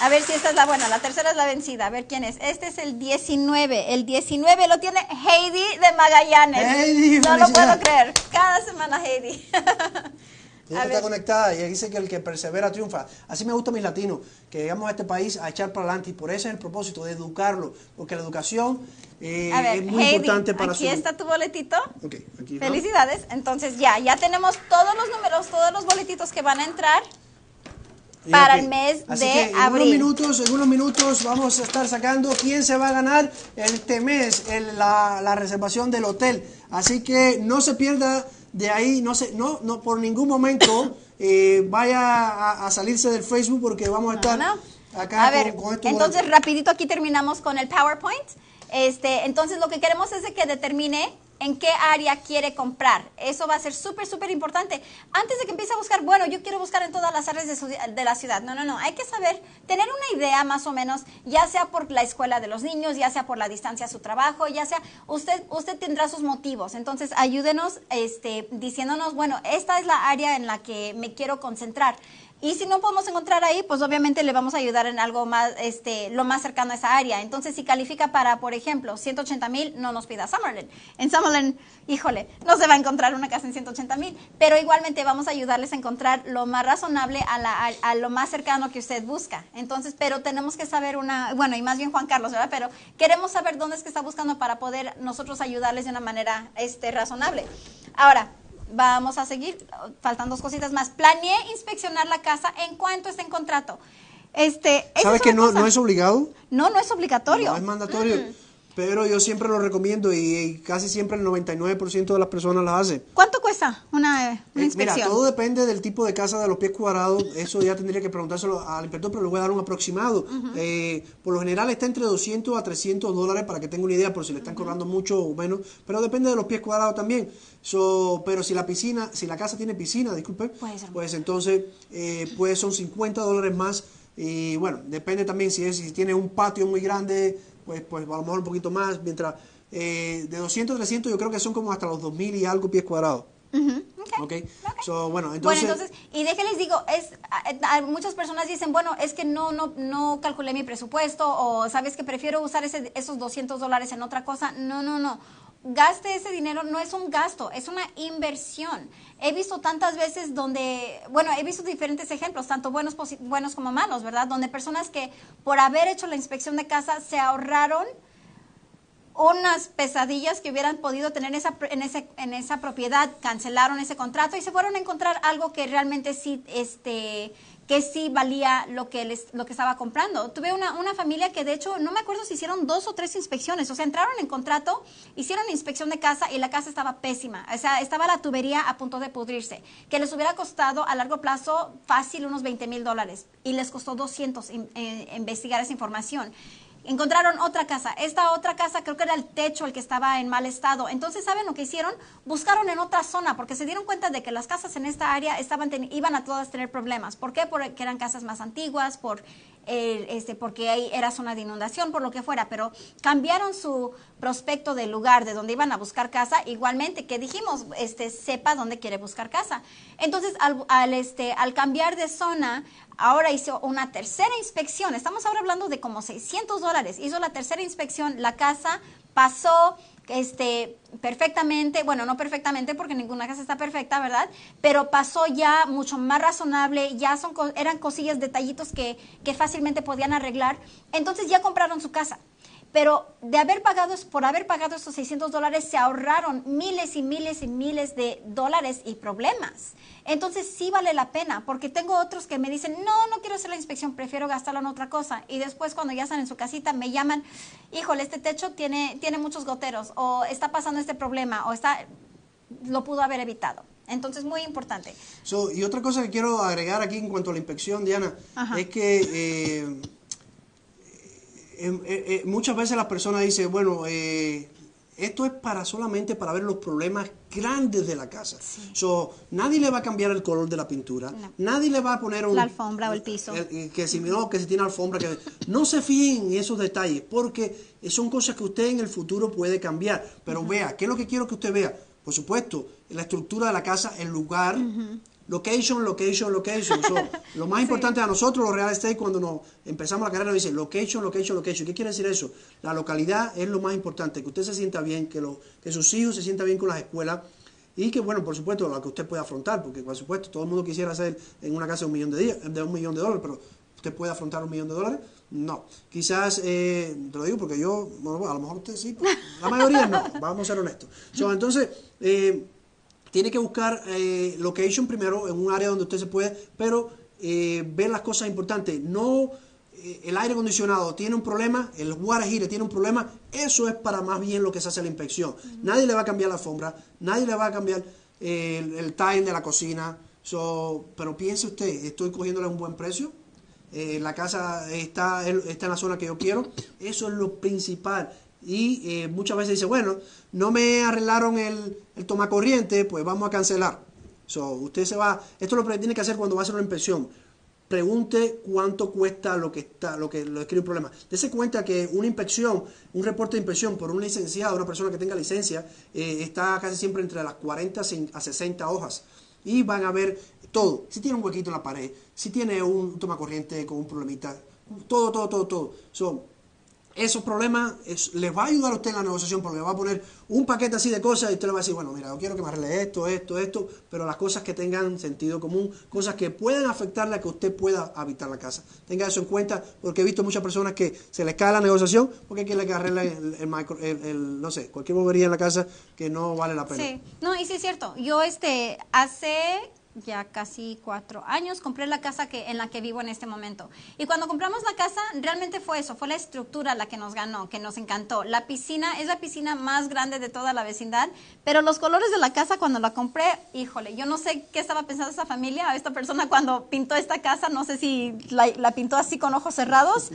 A ver si esta es la buena. La tercera es la vencida. A ver quién es. Este es el 19. El 19 lo tiene Heidi de Magallanes. Heidi, no lo puedo creer. Cada semana Heidi. Ella está conectada y dice que el que persevera triunfa. Así me gusta a mis latinos, que llegamos a este país a echar para adelante y por ese es el propósito de educarlo, porque la educación eh, ver, es muy Heidi, importante para aquí su... está tu boletito. Aquí. Felicidades. Entonces ya, ya tenemos todos los números, todos los boletitos que van a entrar. Y para el mes Así de que en abril. unos minutos, en unos minutos vamos a estar sacando quién se va a ganar este mes el- la, la reservación del hotel. Así que no se pierda de ahí, no se, no, no por ningún momento eh, vaya a, a salirse del Facebook porque vamos a estar No. acá a ver, con, con entonces rapidito aquí terminamos con el PowerPoint. Este, entonces lo que queremos es de que determine en qué área quiere comprar. Eso va a ser súper, súper importante. Antes de que empiece a buscar, bueno, yo quiero buscar en todas las áreas de, su- de la ciudad. No, no, no. Hay que saber, tener una idea más o menos, ya sea por la escuela de los niños, ya sea por la distancia a su trabajo, ya sea, usted, usted tendrá sus motivos. Entonces, ayúdenos este, diciéndonos, bueno, esta es la área en la que me quiero concentrar. Y si no podemos encontrar ahí, pues obviamente le vamos a ayudar en algo más, este, lo más cercano a esa área. Entonces, si califica para, por ejemplo, 180 mil, no nos pida Summerlin. En Summerlin, híjole, no se va a encontrar una casa en 180 mil, pero igualmente vamos a ayudarles a encontrar lo más razonable a, la, a, lo más cercano que usted busca. Entonces, pero tenemos que saber una, bueno, y más bien Juan Carlos, ¿verdad? Pero queremos saber dónde es que está buscando para poder nosotros ayudarles de una manera este, razonable. Ahora, Vamos a seguir, faltan dos cositas más. Planeé inspeccionar la casa en cuanto esté en contrato. Este, ¿Sabes que no, no, es obligado? No, no es obligatorio. No es mandatorio. Mm. Pero yo siempre lo recomiendo y, casi siempre el 99% de las personas las hace. ¿Cuánto cuesta una, eh, inspección? Mira, todo depende del tipo de casa de los pies cuadrados. Eso ya tendría que preguntárselo al inspector, pero le voy a dar un aproximado. Eh, por lo general está entre 200 a 300 dólares para que tenga una idea por si le están cobrando mucho o menos. Pero depende de los pies cuadrados también. So, pero si la piscina, si la casa tiene piscina, disculpe, pues entonces eh, pues son 50 dólares más. Y bueno, depende también si, es, si tiene un patio muy grande pues, pues a lo mejor un poquito más, mientras eh, de 200 a 300 yo creo que son como hasta los 2000 y algo pies cuadrados. okay. bueno, entonces, y déjenles digo, es muchas personas dicen, bueno, es que no no no calculé mi presupuesto o sabes que prefiero usar ese, esos 200 dólares en otra cosa. No, no, no. Gaste ese dinero, no es un gasto, es una inversión. He visto tantas veces donde, bueno, he visto diferentes ejemplos, tanto buenos, buenos como malos, ¿verdad? Donde personas que por haber hecho la inspección de casa se ahorraron unas pesadillas que hubieran podido tener esa, en, ese, en esa propiedad, cancelaron ese contrato y se fueron a encontrar algo que realmente sí este, que sí valía lo que, les, lo que estaba comprando. Tuve una, una familia que de hecho, no me acuerdo si hicieron dos o tres inspecciones, o sea, entraron en contrato, hicieron inspección de casa y la casa estaba pésima, o sea, estaba la tubería a punto de pudrirse, que les hubiera costado a largo plazo fácil unos 20 mil dólares y les costó 200 investigar esa información encontraron otra casa. Esta otra casa creo que era el techo el que estaba en mal estado. Entonces, ¿saben lo que hicieron? Buscaron en otra zona porque se dieron cuenta de que las casas en esta área estaban iban a todas tener problemas. ¿Por qué? Porque eran casas más antiguas, por este, porque ahí era zona de inundación, por lo que fuera, pero cambiaron su prospecto del lugar de donde iban a buscar casa, igualmente que dijimos, este, sepa dónde quiere buscar casa. Entonces, al, al, este, al cambiar de zona, ahora hizo una tercera inspección, estamos ahora hablando de como 600 dólares, hizo la tercera inspección, la casa pasó este, perfectamente, bueno, no perfectamente porque ninguna casa está perfecta, ¿verdad? Pero pasó ya mucho más razonable, ya son, eran cosillas, detallitos que, que fácilmente podían arreglar. Entonces ya compraron su casa pero de haber pagado, por haber pagado esos 600 dólares, se ahorraron miles y miles y miles de dólares y problemas. Entonces sí vale la pena, porque tengo otros que me dicen, no, no quiero hacer la inspección, prefiero gastarlo en otra cosa. Y después cuando ya están en su casita me llaman, híjole, este techo tiene, tiene muchos goteros, o está pasando este problema, o está, lo pudo haber evitado. Entonces, muy importante. y otra cosa que quiero agregar aquí en cuanto a la inspección, Diana, es que... Eh, eh, eh, muchas veces las personas dicen, bueno, eh, esto es para solamente para ver los problemas grandes de la casa. So, nadie le va a cambiar el color de la pintura, nadie le va a poner un, la alfombra o el piso. que si no, que si tiene alfombra, que no se fíen en esos detalles, porque son cosas que usted en el futuro puede cambiar. Pero vea, ¿qué es lo que quiero que usted vea? Por supuesto, la estructura de la casa, el lugar, Location, location, location. lo más importante a nosotros, los real estate, cuando nos empezamos la carrera, dice location, location, location. ¿Qué quiere decir eso? La localidad es lo más importante, que usted se sienta bien, que, lo, que sus hijos se sientan bien con las escuelas y que, bueno, por supuesto, lo que usted puede afrontar, porque por supuesto todo el mundo quisiera hacer en una casa de un millón de, de un millón de dólares, pero ¿usted puede afrontar un millón de dólares? No. Quizás, eh, te lo digo porque yo, bueno, a lo mejor usted sí, la mayoría no, vamos a ser honestos. entonces, eh, tiene que buscar eh, location primero en un área donde usted se puede, pero eh, ver las cosas importantes. No eh, el aire acondicionado tiene un problema, el water heater tiene un problema, eso es para más bien lo que se hace la inspección. Nadie le va a cambiar la alfombra, nadie le va a cambiar el, el tile de la cocina, pero piense usted, estoy cogiéndole un buen precio, la casa está, está en la zona que yo quiero, eso es lo principal y eh, muchas veces dice, bueno, no me arreglaron el, el tomacorriente, pues vamos a cancelar. So, usted se va, esto es lo tiene que hacer cuando va a hacer una inspección. Pregunte cuánto cuesta lo que está, lo que lo escribe un problema. Dese cuenta que una inspección, un reporte de inspección por un licenciado, una persona que tenga licencia, eh, está casi siempre entre las 40 a 60 hojas. y van a ver todo. Si tiene un huequito en la pared, si tiene un toma corriente con un problemita, todo, todo, todo, todo. So, esos problemas es- les va a ayudar a usted en la negociación porque le va a poner un paquete así de cosas y usted le va a decir, bueno, mira, yo quiero que me arregle esto, esto, esto, pero las cosas que tengan sentido común, cosas que puedan afectarle a que usted pueda habitar la casa. Tenga eso en cuenta porque he visto muchas personas que se les cae la negociación porque quieren que arregle el, el micro- el- el, no sé, cualquier bobería en la casa que no vale la pena. Sí, no, y sí es cierto. Yo este hace ya casi cuatro años compré la casa que en la que vivo en este momento. Y cuando compramos la casa, realmente fue eso, fue la estructura la que nos ganó, que nos encantó. La piscina es la piscina más grande de toda la vecindad, pero los colores de la casa cuando la compré, híjole, yo no sé qué estaba pensando esta familia, esta persona cuando pintó esta casa, no sé si la, la pintó así con ojos cerrados.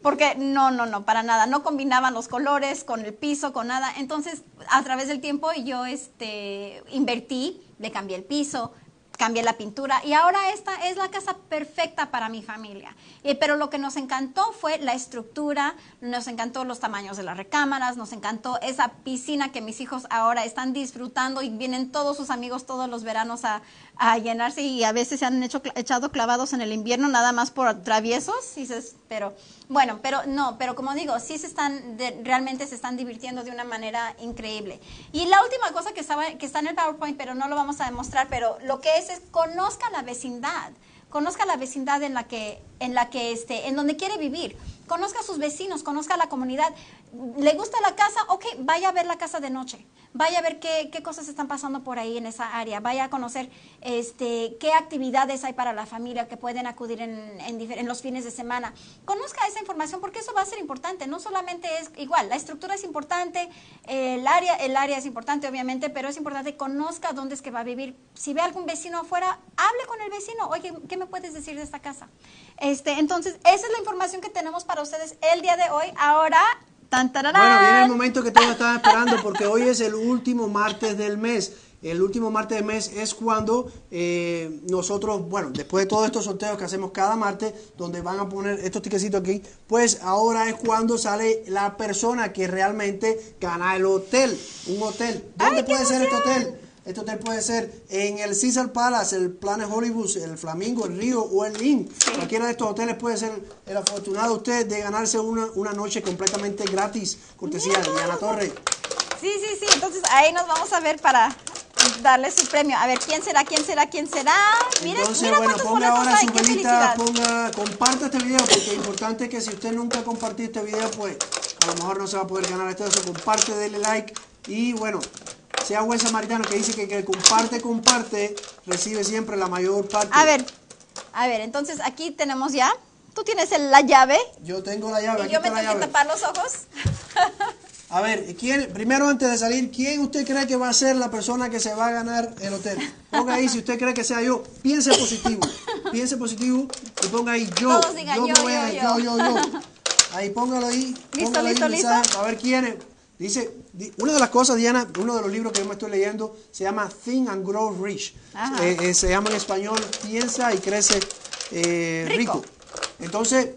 Porque no, no, no, para nada. No combinaban los colores con el piso, con nada. Entonces, a través del tiempo yo este, invertí, le cambié el piso, cambié la pintura y ahora esta es la casa perfecta para mi familia. Eh, pero lo que nos encantó fue la estructura, nos encantó los tamaños de las recámaras, nos encantó esa piscina que mis hijos ahora están disfrutando y vienen todos sus amigos todos los veranos a, a llenarse y a veces se han hecho, echado clavados en el invierno nada más por traviesos. pero bueno, pero no, pero como digo, sí se están, realmente se están divirtiendo de una manera increíble. Y la última cosa que, estaba, que está en el PowerPoint, pero no lo vamos a demostrar, pero lo que es conozca la vecindad, conozca la vecindad en la que, en la que esté, en donde quiere vivir, conozca a sus vecinos, conozca a la comunidad. ¿Le gusta la casa? Ok, vaya a ver la casa de noche, vaya a ver qué, qué cosas están pasando por ahí en esa área, vaya a conocer este, qué actividades hay para la familia que pueden acudir en, en los fines de semana. Conozca esa información porque eso va a ser importante, no solamente es igual, la estructura es importante, el área, el área es importante obviamente, pero es importante conozca dónde es que va a vivir. Si ve algún vecino afuera, hable con el vecino, oye, ¿qué me puedes decir de esta casa? Este, entonces, esa es la información que tenemos para ustedes el día de hoy. Ahora, tan, tararán. Bueno, viene el momento que todos estaban esperando porque hoy es el último martes del mes. El último martes del mes es cuando eh, nosotros, bueno, después de todos estos sorteos que hacemos cada martes, donde van a poner estos tiquecitos aquí, pues ahora es cuando sale la persona que realmente gana el hotel, un hotel. ¿Dónde ¡Ay, qué puede ser este hotel? Este hotel puede ser en el Caesar Palace, el Planet Hollywood, el Flamingo, el Río o el Lynn. Cualquiera de estos hoteles puede ser el afortunado usted de ganarse una, una noche completamente gratis, cortesía de Diana Torre. Sí, sí, sí. Entonces ahí nos vamos a ver para darle su premio. A ver, ¿quién será? ¿Quién será? ¿Quién será? Mira, Entonces, mira bueno, ponga ahora hay. su ¡Qué velita, ponga, comparta este video, porque es importante que si usted nunca ha compartido este video, pues a lo mejor no se va a poder ganar esto. Eso, comparte, dele like y bueno, sea buen samaritano que dice que, que comparte, comparte, recibe siempre la mayor parte. A ver, a ver, entonces aquí tenemos ya. Tú tienes el- la llave Yo tengo la llave, y aquí yo me tengo que tapar los ojos. A ver, ¿quién, primero antes de salir, ¿quién usted cree que va a ser la persona que se va a ganar el hotel? Ponga ahí, si usted cree que sea yo, piense positivo, piense positivo y ponga ahí yo. Todos digan yo, voy a- yo, yo, yo, yo. Ahí póngalo ahí, ¿Listo, póngalo ahí, listo, mensaje, listo? a ver quién es. Dice, di- una de las cosas, Diana, uno de los libros que yo me estoy leyendo se llama Think and Grow Rich. Eh, eh, se llama en español Piensa y crece eh, Rico. rico. Entonces,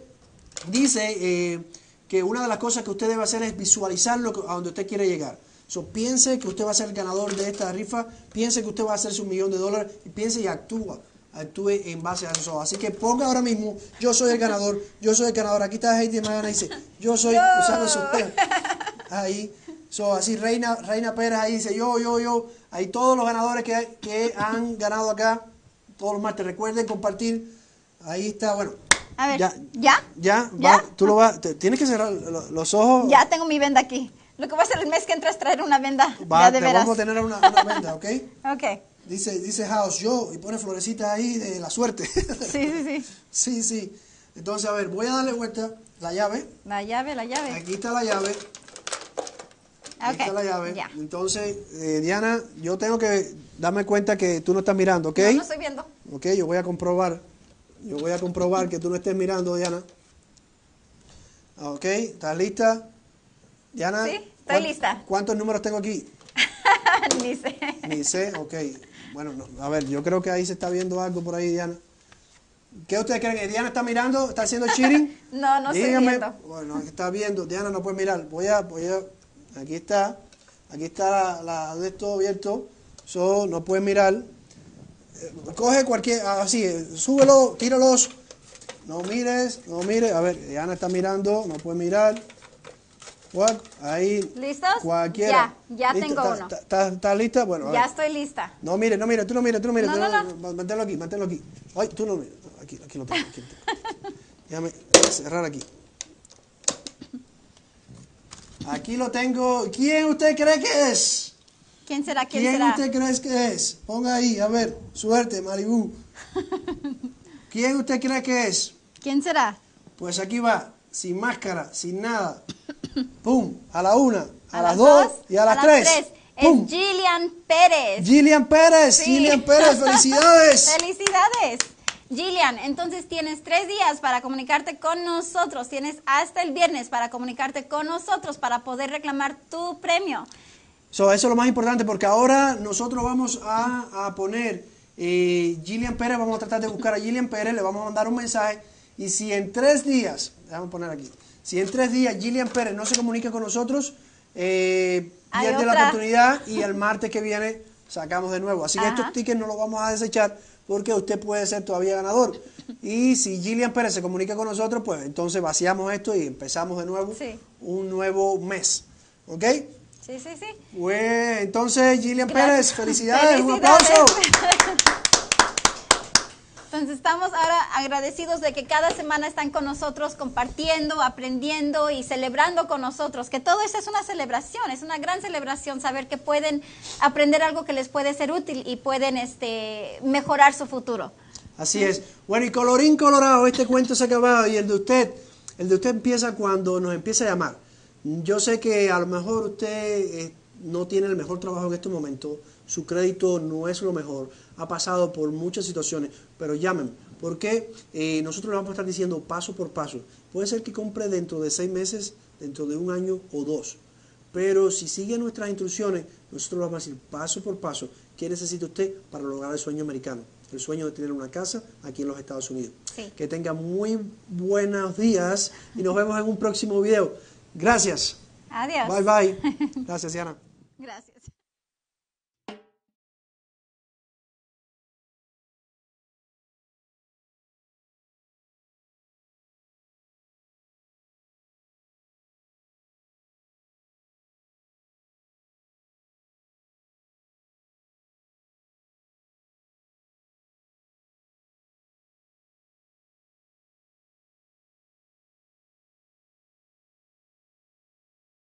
dice eh, que una de las cosas que usted debe hacer es visualizarlo a donde usted quiere llegar. So, piense que usted va a ser el ganador de esta rifa, piense que usted va a hacerse un millón de dólares, y piense y actúa. Actúe en base a eso. Así que ponga ahora mismo, yo soy el ganador, yo soy el ganador. Aquí está Heidi Magana dice, yo soy usando Ahí. So, así Reina, Reina Pérez ahí dice, yo, yo, yo. Ahí todos los ganadores que, que han ganado acá, todos los martes. Recuerden compartir. Ahí está, bueno. A ver, Ya, ¿ya? ya, ¿Ya? va, tú lo vas, te- tienes que cerrar lo- los ojos. Ya tengo mi venda aquí. Lo que voy a hacer el mes que entra es traer una venda. Va, ya de te veras. vamos a tener una, una venda, ¿ok? Ok. Dice, dice House, yo, y pone florecitas ahí de la suerte. Sí, sí, sí. sí, sí. Entonces, a ver, voy a darle vuelta la llave. La llave, la llave. Aquí está la llave. Está la llave. Entonces, eh, Diana, yo tengo que darme cuenta que tú no estás mirando, ¿ok? No, no estoy viendo. Ok, yo voy a comprobar. Yo voy a comprobar que tú no estés mirando, Diana. Ok, ¿estás lista? Diana. Sí, estoy ¿cuán- lista. ¿Cuántos números tengo aquí? Dice. Ni sé, ok. Bueno, no, a ver, yo creo que ahí se está viendo algo por ahí, Diana. ¿Qué ustedes creen? ¿Que ¿Diana está mirando? ¿Está haciendo cheating? No, no estoy Dígame. viendo. Bueno, está viendo. Diana no puede mirar. Voy a, voy a, aquí está. Aquí está la, de esto abierto. So, no puede mirar. eh, coge cualquier, así, eh, súbelo, tíralos. No mires, no mires. A ver, Diana está mirando, no puede mirar. Ahí. ¿Listos? Cualquiera. Ya, ya ¿Lista? tengo ¿Está- uno. está- ¿Estás está lista? Bueno, Ya estoy lista. No mire, no mire, tú no mires, tú no mires. No, tú no, no. Manténlo aquí, manténlo aquí. Ay, tú no mires. Aquí, aquí lo tengo. Aquí lo tengo. Déjame cerrar aquí. Aquí lo tengo. ¿Quién usted cree que es? ¿Quién será? ¿Quién, ¿Quién será? usted cree que es? Ponga ahí, a ver, suerte, Maribú. ¿Quién usted cree que es? ¿Quién será? Pues aquí va, sin máscara, sin nada. ¡Pum! A la una, a, las dos, y a las tres. ¡Pum! Es Gillian Pérez. Gillian Pérez, Sí. Gillian Pérez, felicidades. Felicidades. Gillian, entonces tienes tres días para comunicarte con nosotros. Tienes hasta el viernes para comunicarte con nosotros para poder reclamar tu premio. So, eso es lo más importante porque ahora nosotros vamos a, a poner eh, Gillian Pérez, vamos a tratar de buscar a Gillian Pérez, le vamos a mandar un mensaje y si en tres días, vamos a poner aquí, si en tres días Gillian Pérez no se comunica con nosotros, eh, pierde la oportunidad y el martes que viene sacamos de nuevo. Así que Ajá. estos tickets no los vamos a desechar porque usted puede ser todavía ganador. Y si Gillian Pérez se comunica con nosotros, pues entonces vaciamos esto y empezamos de nuevo Sí. un nuevo mes. ¿Ok? Sí, sí, sí. Bueno, entonces Gillian Gracias. Pérez, felicidades, un Felicidades. aplauso. Entonces estamos ahora agradecidos de que cada semana están con nosotros compartiendo, aprendiendo y celebrando con nosotros, que todo eso es una celebración, es una gran celebración saber que pueden aprender algo que les puede ser útil y pueden este, mejorar su futuro. Así es. Bueno, y colorín colorado, este cuento se ha acabado y el de usted, el de usted empieza cuando nos empieza a llamar. Yo sé que a lo mejor usted eh, no tiene el mejor trabajo en este momento, su crédito no es lo mejor, ha pasado por muchas situaciones, pero llamen, porque eh, nosotros le vamos a estar diciendo paso por paso. Puede ser que compre dentro de seis meses, dentro de un año o dos. Pero si sigue nuestras instrucciones, nosotros le vamos a decir paso por paso qué necesita usted para lograr el sueño americano, el sueño de tener una casa aquí en los Estados Unidos. Sí. Que tenga muy buenos días y nos vemos en un próximo video. Gracias. Adiós. Bye bye. Gracias, Diana. Gracias.